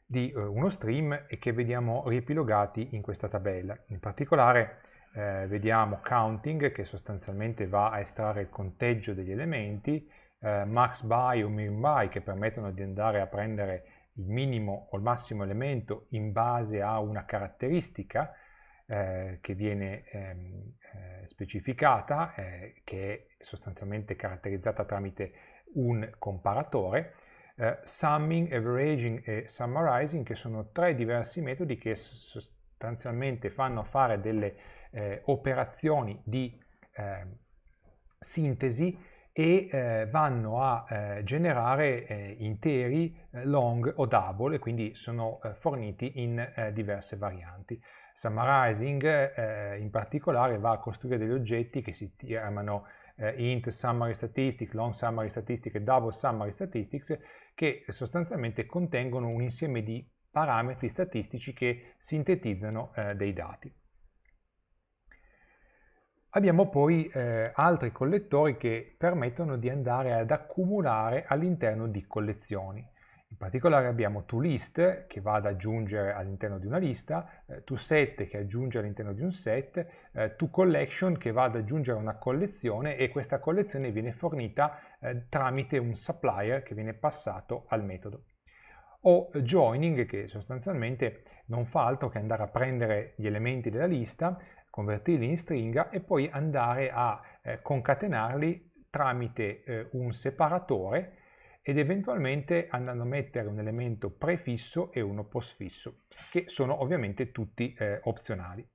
di eh, uno stream e che vediamo riepilogati in questa tabella. In particolare eh, vediamo counting che sostanzialmente va a estrarre il conteggio degli elementi, eh, max by o min by che permettono di andare a prendere il minimo o il massimo elemento in base a una caratteristica eh, che viene ehm, eh, specificata, eh, che è sostanzialmente caratterizzata tramite un comparatore, eh, summing, averaging e summarizing, che sono tre diversi metodi che sostanzialmente fanno fare delle eh, operazioni di eh, sintesi e eh, vanno a eh, generare eh, interi, long o double e quindi sono forniti in diverse varianti. Summarizing in particolare va a costruire degli oggetti che si chiamano int summary statistics, long summary statistics e double summary statistics che sostanzialmente contengono un insieme di parametri statistici che sintetizzano eh, dei dati. Abbiamo poi eh, altri collettori che permettono di andare ad accumulare all'interno di collezioni. In particolare abbiamo toList che va ad aggiungere all'interno di una lista, eh, toSet che aggiunge all'interno di un set, eh, toCollection che va ad aggiungere una collezione e questa collezione viene fornita eh, tramite un supplier che viene passato al metodo. O joining che sostanzialmente non fa altro che andare a prendere gli elementi della lista, convertirli in stringa e poi andare a eh, concatenarli tramite eh, un separatore ed eventualmente andando a mettere un elemento prefisso e uno postfisso, che sono ovviamente tutti eh, opzionali.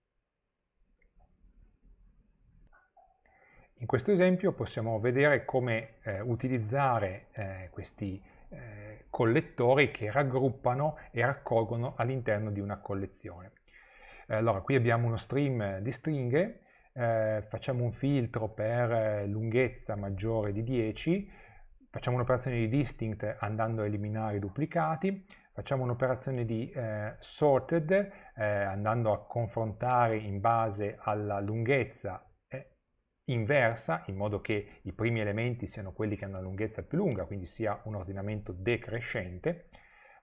In questo esempio possiamo vedere come eh, utilizzare eh, questi eh, collettori che raggruppano e raccolgono all'interno di una collezione. Allora, qui abbiamo uno stream di stringhe, eh, facciamo un filtro per lunghezza maggiore di 10, facciamo un'operazione di distinct andando a eliminare i duplicati, facciamo un'operazione di eh, sorted eh, andando a confrontare in base alla lunghezza inversa in modo che i primi elementi siano quelli che hanno la lunghezza più lunga, quindi sia un ordinamento decrescente.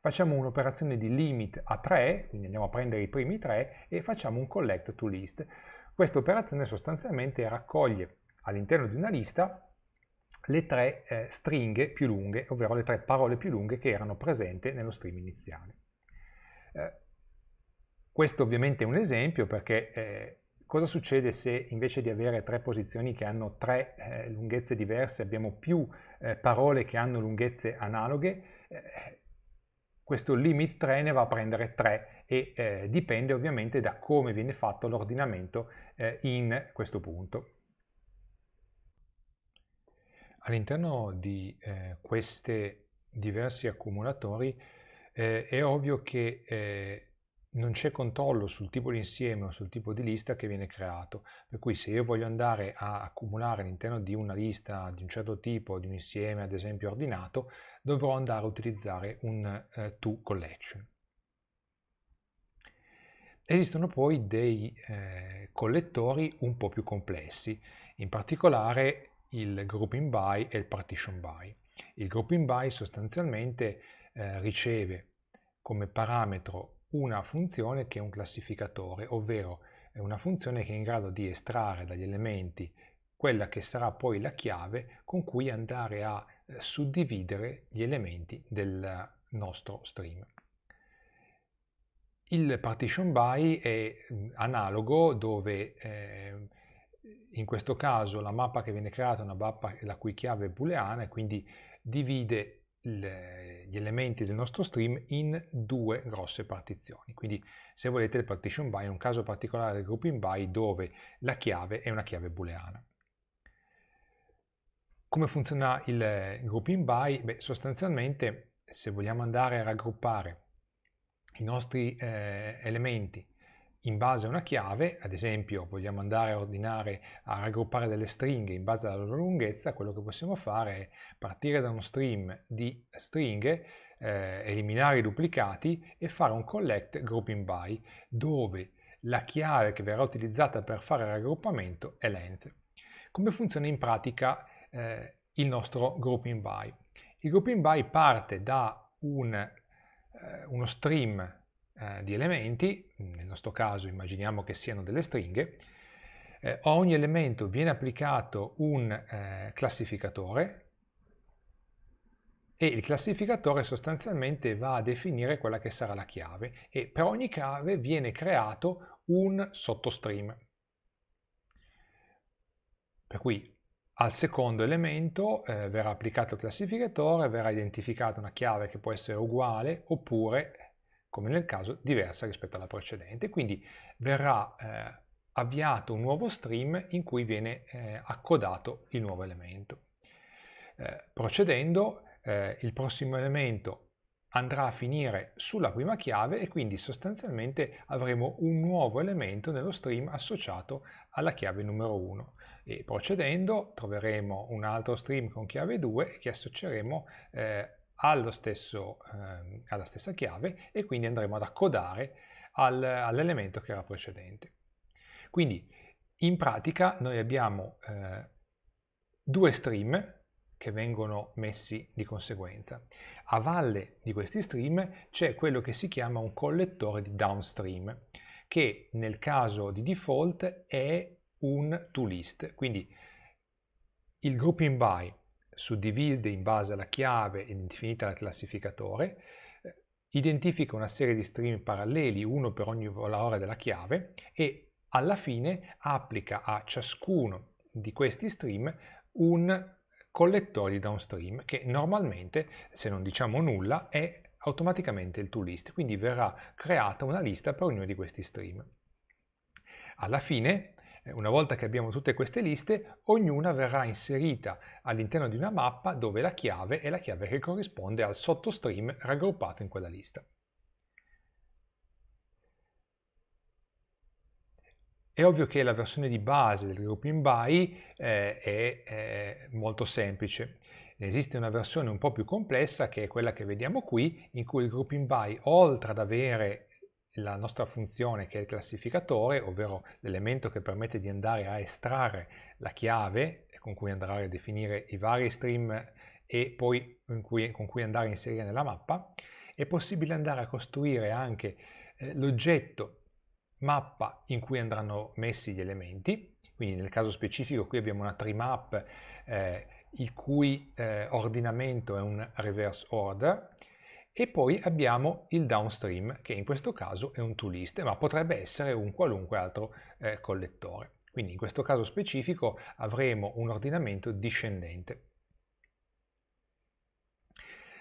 Facciamo un'operazione di limit a 3, quindi andiamo a prendere i primi 3 e facciamo un collect to list. Questa operazione sostanzialmente raccoglie all'interno di una lista le tre eh, stringhe più lunghe, ovvero le tre parole più lunghe che erano presenti nello stream iniziale. Eh, questo ovviamente è un esempio perché eh, Cosa succede se invece di avere tre posizioni che hanno tre eh, lunghezze diverse abbiamo più eh, parole che hanno lunghezze analoghe? Eh, questo limit 3 ne va a prendere 3 e eh, dipende ovviamente da come viene fatto l'ordinamento eh, in questo punto. All'interno di eh, questi diversi accumulatori è ovvio che non c'è controllo sul tipo di insieme o sul tipo di lista che viene creato, per cui se io voglio andare a accumulare all'interno di una lista di un certo tipo, di un insieme ad esempio ordinato, dovrò andare a utilizzare un uh, to collection. Esistono poi dei eh, collettori un po' più complessi, in particolare il grouping by e il partition by. Il grouping by sostanzialmente eh, riceve come parametro una funzione che è un classificatore, ovvero è una funzione che è in grado di estrarre dagli elementi quella che sarà poi la chiave con cui andare a eh, suddividere gli elementi del nostro stream. Il partition by è analogo dove eh, in questo caso la mappa che viene creata è una mappa la cui chiave è booleana e quindi divide le, gli elementi del nostro stream in due grosse partizioni. Quindi se volete il partition by è un caso particolare del grouping by dove la chiave è una chiave booleana. Come funziona il grouping by? Beh, sostanzialmente se vogliamo andare a raggruppare i nostri eh, elementi in base a una chiave, ad esempio vogliamo andare a ordinare, a raggruppare delle stringhe in base alla loro lunghezza, quello che possiamo fare è partire da uno stream di stringhe, eh, eliminare i duplicati e fare un collect grouping by, dove la chiave che verrà utilizzata per fare il raggruppamento è length. Come funziona in pratica eh, il nostro grouping by? Il grouping by parte da un, eh, uno stream eh, di elementi, nel nostro caso immaginiamo che siano delle stringhe, eh, a ogni elemento viene applicato un eh, classificatore e il classificatore sostanzialmente va a definire quella che sarà la chiave e per ogni chiave viene creato un sottostream. Per cui al secondo elemento eh, verrà applicato il classificatore, verrà identificata una chiave che può essere uguale oppure come nel caso diversa rispetto alla precedente, quindi verrà eh, avviato un nuovo stream in cui viene eh, accodato il nuovo elemento. Eh, procedendo, eh, il prossimo elemento andrà a finire sulla prima chiave e quindi sostanzialmente avremo un nuovo elemento nello stream associato alla chiave numero 1 e procedendo troveremo un altro stream con chiave 2 che associeremo eh, stesso, eh, alla stessa chiave e quindi andremo ad accodare al, all'elemento che era precedente. Quindi in pratica noi abbiamo eh, due stream che vengono messi di conseguenza. A valle di questi stream c'è quello che si chiama un collettore di downstream, che nel caso di default è un toList. Quindi il grouping by suddivide in base alla chiave indefinita dal classificatore, eh, identifica una serie di stream paralleli, uno per ogni valore della chiave, e alla fine applica a ciascuno di questi stream un collettori di downstream che normalmente, se non diciamo nulla, è automaticamente il toList, quindi verrà creata una lista per ognuno di questi stream. Alla fine, una volta che abbiamo tutte queste liste, ognuna verrà inserita all'interno di una mappa dove la chiave è la chiave che corrisponde al sottostream raggruppato in quella lista. È ovvio che la versione di base del grouping by eh, è, è molto semplice. Esiste una versione un po' più complessa che è quella che vediamo qui, in cui il grouping by, oltre ad avere la nostra funzione che è il classificatore, ovvero l'elemento che permette di andare a estrarre la chiave con cui andare a definire i vari stream e poi cui, con cui andare a inserire nella mappa, è possibile andare a costruire anche eh, l'oggetto mappa in cui andranno messi gli elementi, quindi nel caso specifico qui abbiamo una tree map eh, il cui eh, ordinamento è un reverse order e poi abbiamo il downstream che in questo caso è un toList ma potrebbe essere un qualunque altro eh, collettore. Quindi in questo caso specifico avremo un ordinamento discendente.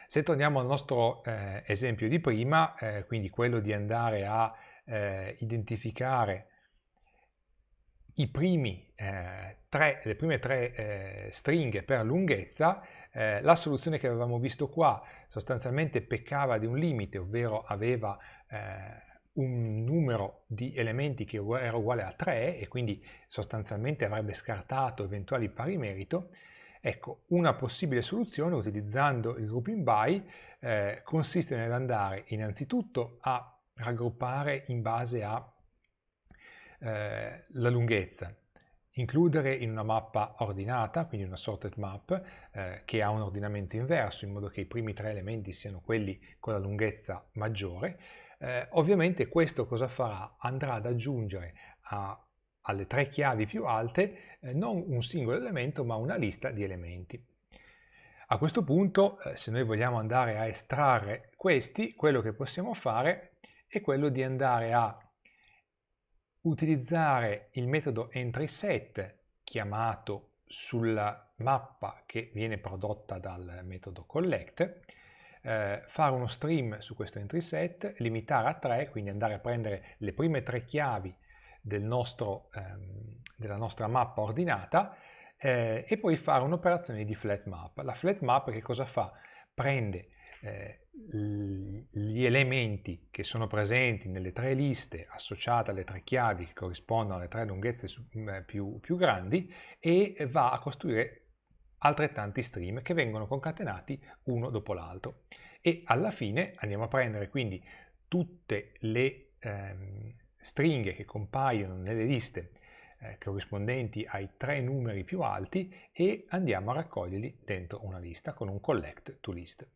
Se torniamo al nostro eh, esempio di prima, eh, quindi quello di andare a eh, identificare primi, eh, tre, le prime tre eh, stringhe per lunghezza, eh, la soluzione che avevamo visto qua sostanzialmente peccava di un limite, ovvero aveva eh, un numero di elementi che era uguale a 3 e quindi sostanzialmente avrebbe scartato eventuali pari merito, ecco, una possibile soluzione utilizzando il grouping by eh, consiste nell'andare innanzitutto a raggruppare in base alla eh, lunghezza, includere in una mappa ordinata, quindi una sorted map, eh, che ha un ordinamento inverso, in modo che i primi tre elementi siano quelli con la lunghezza maggiore. Eh, ovviamente questo cosa farà? Andrà ad aggiungere a, alle tre chiavi più alte eh, non un singolo elemento, ma una lista di elementi. A questo punto, eh, se noi vogliamo andare a estrarre questi, quello che possiamo fare è quello di andare a utilizzare il metodo entrySet chiamato sulla mappa che viene prodotta dal metodo collect, eh, fare uno stream su questo entrySet, limitare a 3, quindi andare a prendere le prime tre chiavi del nostro, ehm, della nostra mappa ordinata eh, e poi fare un'operazione di flat map. La flat map che cosa fa? Prende eh, gli elementi che sono presenti nelle tre liste associate alle tre chiavi che corrispondono alle tre lunghezze più, più grandi e va a costruire altrettanti stream che vengono concatenati uno dopo l'altro e alla fine andiamo a prendere quindi tutte le ehm, stringhe che compaiono nelle liste eh, corrispondenti ai tre numeri più alti e andiamo a raccoglierli dentro una lista con un collect to list.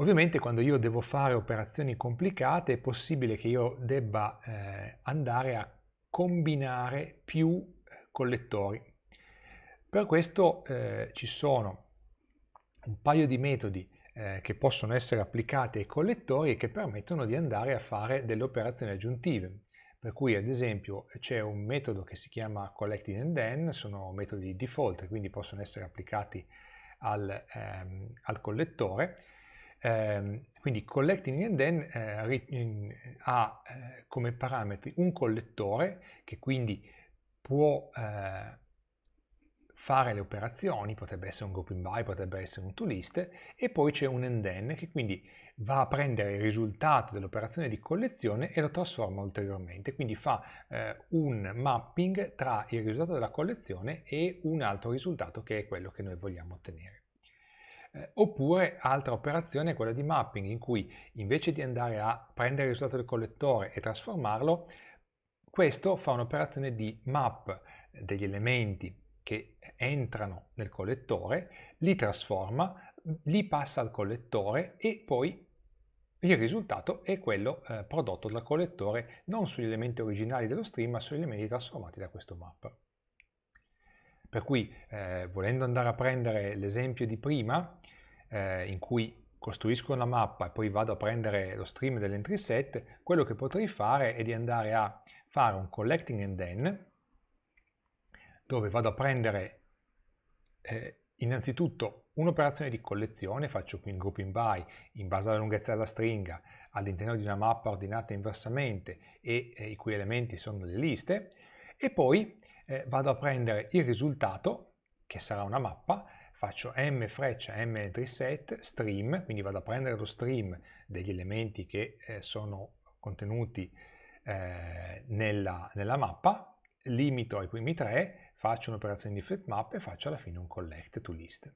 Ovviamente quando io devo fare operazioni complicate è possibile che io debba eh, andare a combinare più eh, collettori. Per questo eh, ci sono un paio di metodi eh, che possono essere applicati ai collettori e che permettono di andare a fare delle operazioni aggiuntive. Per cui ad esempio c'è un metodo che si chiama collecting and then, sono metodi default, quindi possono essere applicati al, ehm, al collettore eh, quindi collecting and then eh, ha eh, come parametri un collettore che quindi può eh, fare le operazioni, potrebbe essere un grouping by, potrebbe essere un toList, e poi c'è un and then che quindi va a prendere il risultato dell'operazione di collezione e lo trasforma ulteriormente, quindi fa eh, un mapping tra il risultato della collezione e un altro risultato che è quello che noi vogliamo ottenere. Eh, oppure altra operazione è quella di mapping in cui invece di andare a prendere il risultato del collettore e trasformarlo, questo fa un'operazione di map degli elementi che entrano nel collettore, li trasforma, li passa al collettore e poi il risultato è quello eh, prodotto dal collettore non sugli elementi originali dello stream ma sugli elementi trasformati da questo map. Per cui, eh, volendo andare a prendere l'esempio di prima, eh, in cui costruisco una mappa e poi vado a prendere lo stream dell'entry set, quello che potrei fare è di andare a fare un collecting and then, dove vado a prendere eh, innanzitutto un'operazione di collezione, faccio qui un grouping by in base alla lunghezza della stringa all'interno di una mappa ordinata inversamente e eh, i cui elementi sono le liste e poi eh, vado a prendere il risultato che sarà una mappa faccio m freccia m entry set stream quindi vado a prendere lo stream degli elementi che eh, sono contenuti eh, nella, nella mappa limito ai primi tre faccio un'operazione di flip map e faccio alla fine un collect to list.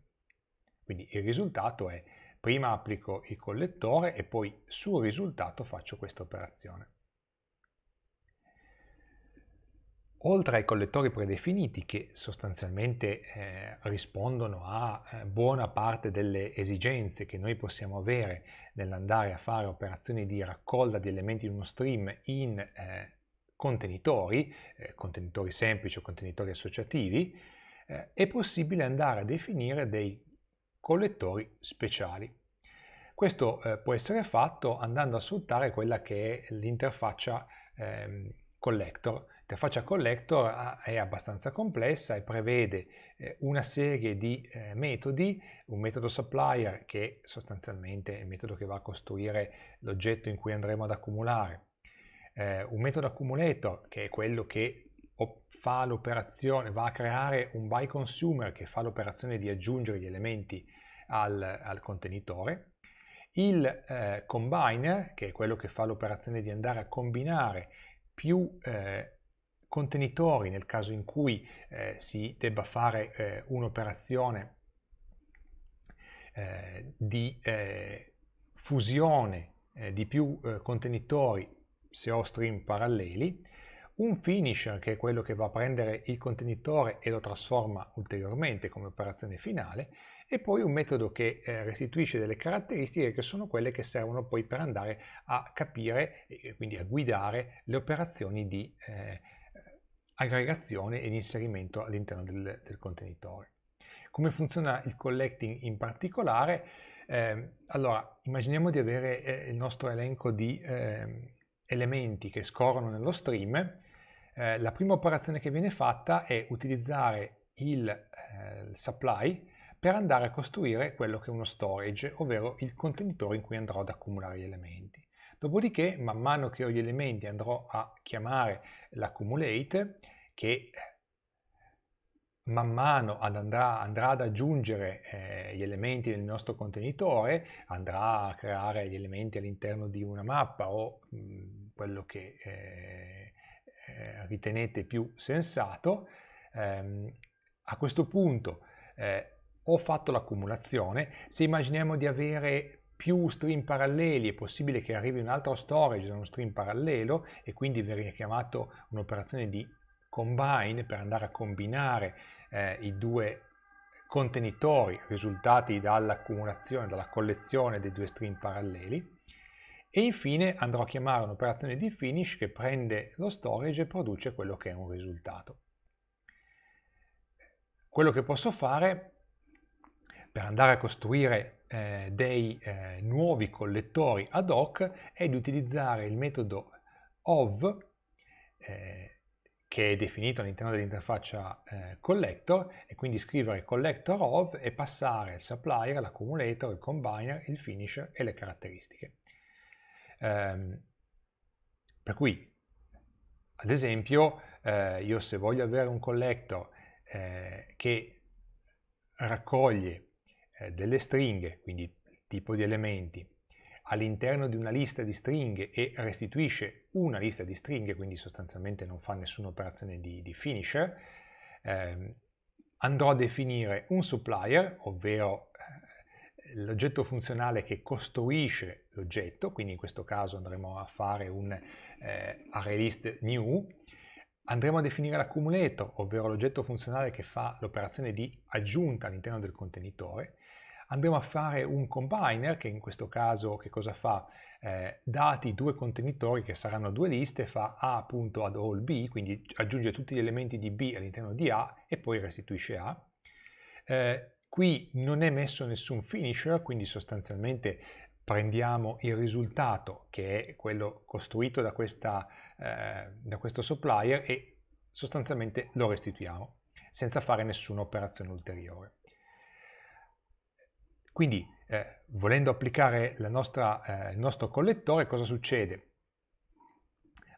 Quindi il risultato è prima applico il collettore e poi sul risultato faccio questa operazione. Oltre ai collettori predefiniti che sostanzialmente eh, rispondono a eh, buona parte delle esigenze che noi possiamo avere nell'andare a fare operazioni di raccolta di elementi di uno stream in eh, contenitori, eh, contenitori semplici o contenitori associativi, eh, è possibile andare a definire dei collettori speciali. Questo eh, può essere fatto andando a sfruttare quella che è l'interfaccia ehm, collector. L'interfaccia collector è abbastanza complessa e prevede eh, una serie di eh, metodi, un metodo supplier che sostanzialmente è il metodo che va a costruire l'oggetto in cui andremo ad accumulare, eh, un metodo accumulator che è quello che fa l'operazione, va a creare un by consumer che fa l'operazione di aggiungere gli elementi al, al contenitore, il combiner che è quello che fa l'operazione di andare a combinare più eh, contenitori nel caso in cui eh, si debba fare eh, un'operazione eh, di eh, fusione di più contenitori se ho stream paralleli, un finisher che è quello che va a prendere il contenitore e lo trasforma ulteriormente come operazione finale e poi un metodo che eh, restituisce delle caratteristiche che sono quelle che servono poi per andare a capire e quindi a guidare le operazioni di eh, aggregazione e inserimento all'interno del, del, contenitore. Come funziona il collecting in particolare? Eh, allora, immaginiamo di avere eh, il nostro elenco di ehm, elementi che scorrono nello stream, eh, la prima operazione che viene fatta è utilizzare il, eh, il supply per andare a costruire quello che è uno storage, ovvero il contenitore in cui andrò ad accumulare gli elementi. Dopodiché, man mano che ho gli elementi, andrò a chiamare l'accumulate che man mano andrà, andrà ad aggiungere eh, gli elementi nel nostro contenitore, andrà a creare gli elementi all'interno di una mappa o mh, mm, quello che eh, eh, ritenete più sensato. Ehm, a questo punto eh, ho fatto l'accumulazione, se immaginiamo di avere più stream paralleli è possibile che arrivi un altro storage da uno stream parallelo e quindi verrà chiamato un'operazione di combine per andare a combinare eh, i due contenitori risultati dall'accumulazione, dalla collezione dei due stream paralleli e infine andrò a chiamare un'operazione di finish che prende lo storage e produce quello che è un risultato. Quello che posso fare per andare a costruire eh, dei eh, nuovi collettori ad hoc è di utilizzare il metodo of eh, che è definito all'interno dell'interfaccia eh, collector e quindi scrivere collector of e passare il supplier, l'accumulator, il combiner, il finisher e le caratteristiche. Um, per cui, ad esempio, eh, io se voglio avere un collector eh, che raccoglie delle stringhe, quindi tipo di elementi, all'interno di una lista di stringhe e restituisce una lista di stringhe, quindi sostanzialmente non fa nessuna operazione di, di finisher, eh, andrò a definire un supplier, ovvero eh, l'oggetto funzionale che costruisce l'oggetto, quindi in questo caso andremo a fare un eh, ArrayList new, andremo a definire l'accumulator, ovvero l'oggetto funzionale che fa l'operazione di aggiunta all'interno del contenitore, andremo a fare un combiner che in questo caso che cosa fa? Eh, dati due contenitori che saranno due liste fa A.add all B, quindi aggiunge tutti gli elementi di B all'interno di A e poi restituisce A. Eh, qui non è messo nessun finisher, quindi sostanzialmente prendiamo il risultato che è quello costruito da, questa, eh, da questo supplier e sostanzialmente lo restituiamo. senza fare nessuna operazione ulteriore. Quindi, eh, volendo applicare nostra, eh, il nostro collettore, cosa succede?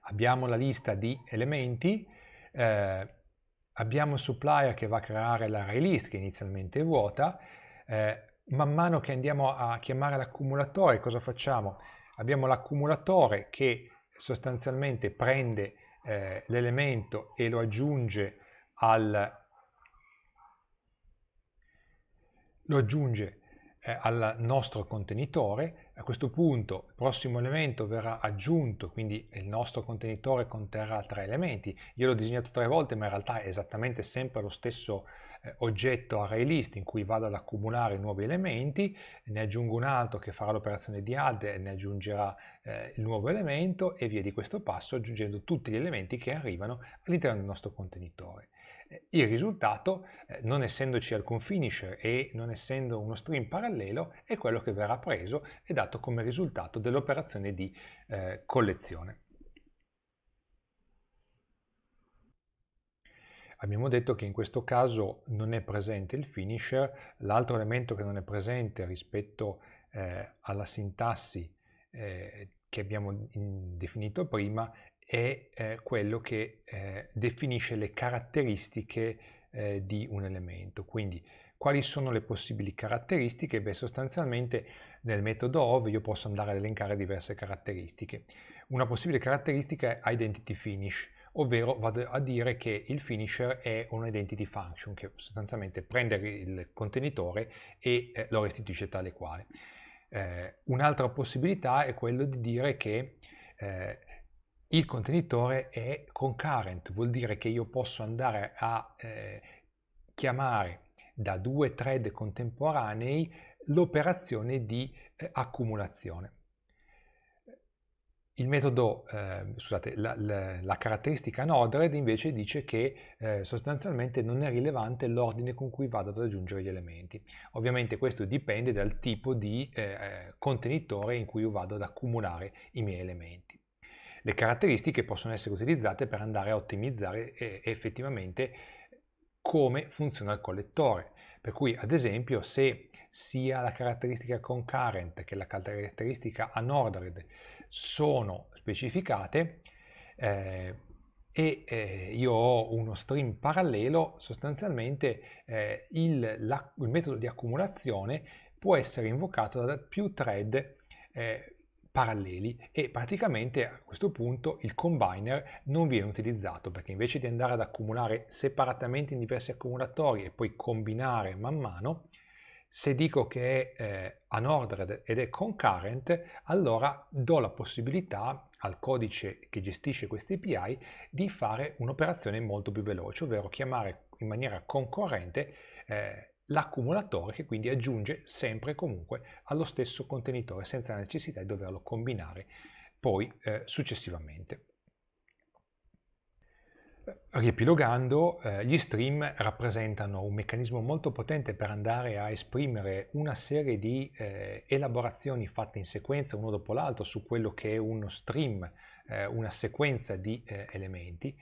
Abbiamo la lista di elementi, eh, abbiamo il supplier che va a creare l'array list, che inizialmente è vuota, eh, man mano che andiamo a chiamare l'accumulatore, cosa facciamo? Abbiamo l'accumulatore che sostanzialmente prende eh, l'elemento e lo aggiunge al, lo aggiunge eh, al nostro contenitore, a questo punto il prossimo elemento verrà aggiunto, quindi il nostro contenitore conterrà tre elementi. Io l'ho disegnato tre volte, ma in realtà è esattamente sempre lo stesso eh, oggetto ArrayList in cui vado ad accumulare nuovi elementi, ne aggiungo un altro che farà l'operazione di add e ne aggiungerà eh, il nuovo elemento e via di questo passo aggiungendo tutti gli elementi che arrivano all'interno del nostro contenitore. Il risultato, eh, non essendoci alcun finisher e non essendo uno stream parallelo, è quello che verrà preso e dato come risultato dell'operazione di eh, collezione. Abbiamo detto che in questo caso non è presente il finisher, l'altro elemento che non è presente rispetto eh, alla sintassi eh, che abbiamo definito prima è eh, quello che eh, definisce le caratteristiche eh, di un elemento. Quindi quali sono le possibili caratteristiche? Beh, sostanzialmente nel metodo of io posso andare ad elencare diverse caratteristiche. Una possibile caratteristica è identity finish, ovvero vado a dire che il finisher è un identity function che sostanzialmente prende il contenitore e eh, lo restituisce tale quale. Eh, un'altra possibilità è quello di dire che eh, il contenitore è concurrent, vuol dire che io posso andare a eh, chiamare da due thread contemporanei l'operazione di eh, accumulazione. Il metodo, eh, scusate, la, la, la, caratteristica nodred invece dice che eh, sostanzialmente non è rilevante l'ordine con cui vado ad aggiungere gli elementi. Ovviamente questo dipende dal tipo di eh, eh contenitore in cui io vado ad accumulare i miei elementi. Le caratteristiche possono essere utilizzate per andare a ottimizzare eh, effettivamente come funziona il collettore. Per cui, ad esempio, se sia la caratteristica concurrent che la caratteristica unordered sono specificate eh, e eh, io ho uno stream parallelo, sostanzialmente eh, il, la, il, metodo di accumulazione può essere invocato da più thread eh, paralleli e praticamente a questo punto il combiner non viene utilizzato perché invece di andare ad accumulare separatamente in diversi accumulatori e poi combinare man mano, se dico che è eh, unordered ed è concurrent, allora do la possibilità al codice che gestisce queste API di fare un'operazione molto più veloce, ovvero chiamare in maniera concorrente eh, l'accumulatore che quindi aggiunge sempre e comunque allo stesso contenitore senza la necessità di doverlo combinare poi eh, successivamente. Riepilogando, eh, gli stream rappresentano un meccanismo molto potente per andare a esprimere una serie di eh, elaborazioni fatte in sequenza uno dopo l'altro su quello che è uno stream, eh, una sequenza di eh, elementi.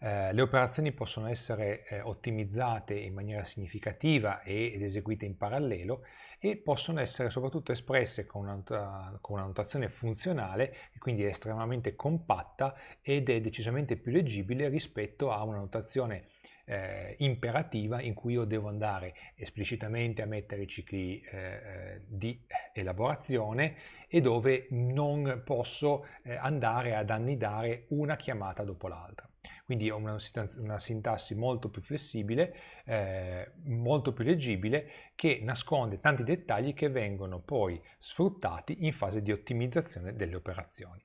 Eh, le operazioni possono essere eh, ottimizzate in maniera significativa ed eseguite in parallelo e possono essere soprattutto espresse con una, con una notazione funzionale che quindi è estremamente compatta ed è decisamente più leggibile rispetto a una notazione eh, imperativa in cui io devo andare esplicitamente a mettere i cicli eh, eh di elaborazione e dove non posso eh, andare ad annidare una chiamata dopo l'altra. Quindi ho una, una sintassi molto più flessibile, eh, molto più leggibile, che nasconde tanti dettagli che vengono poi sfruttati in fase di ottimizzazione delle operazioni.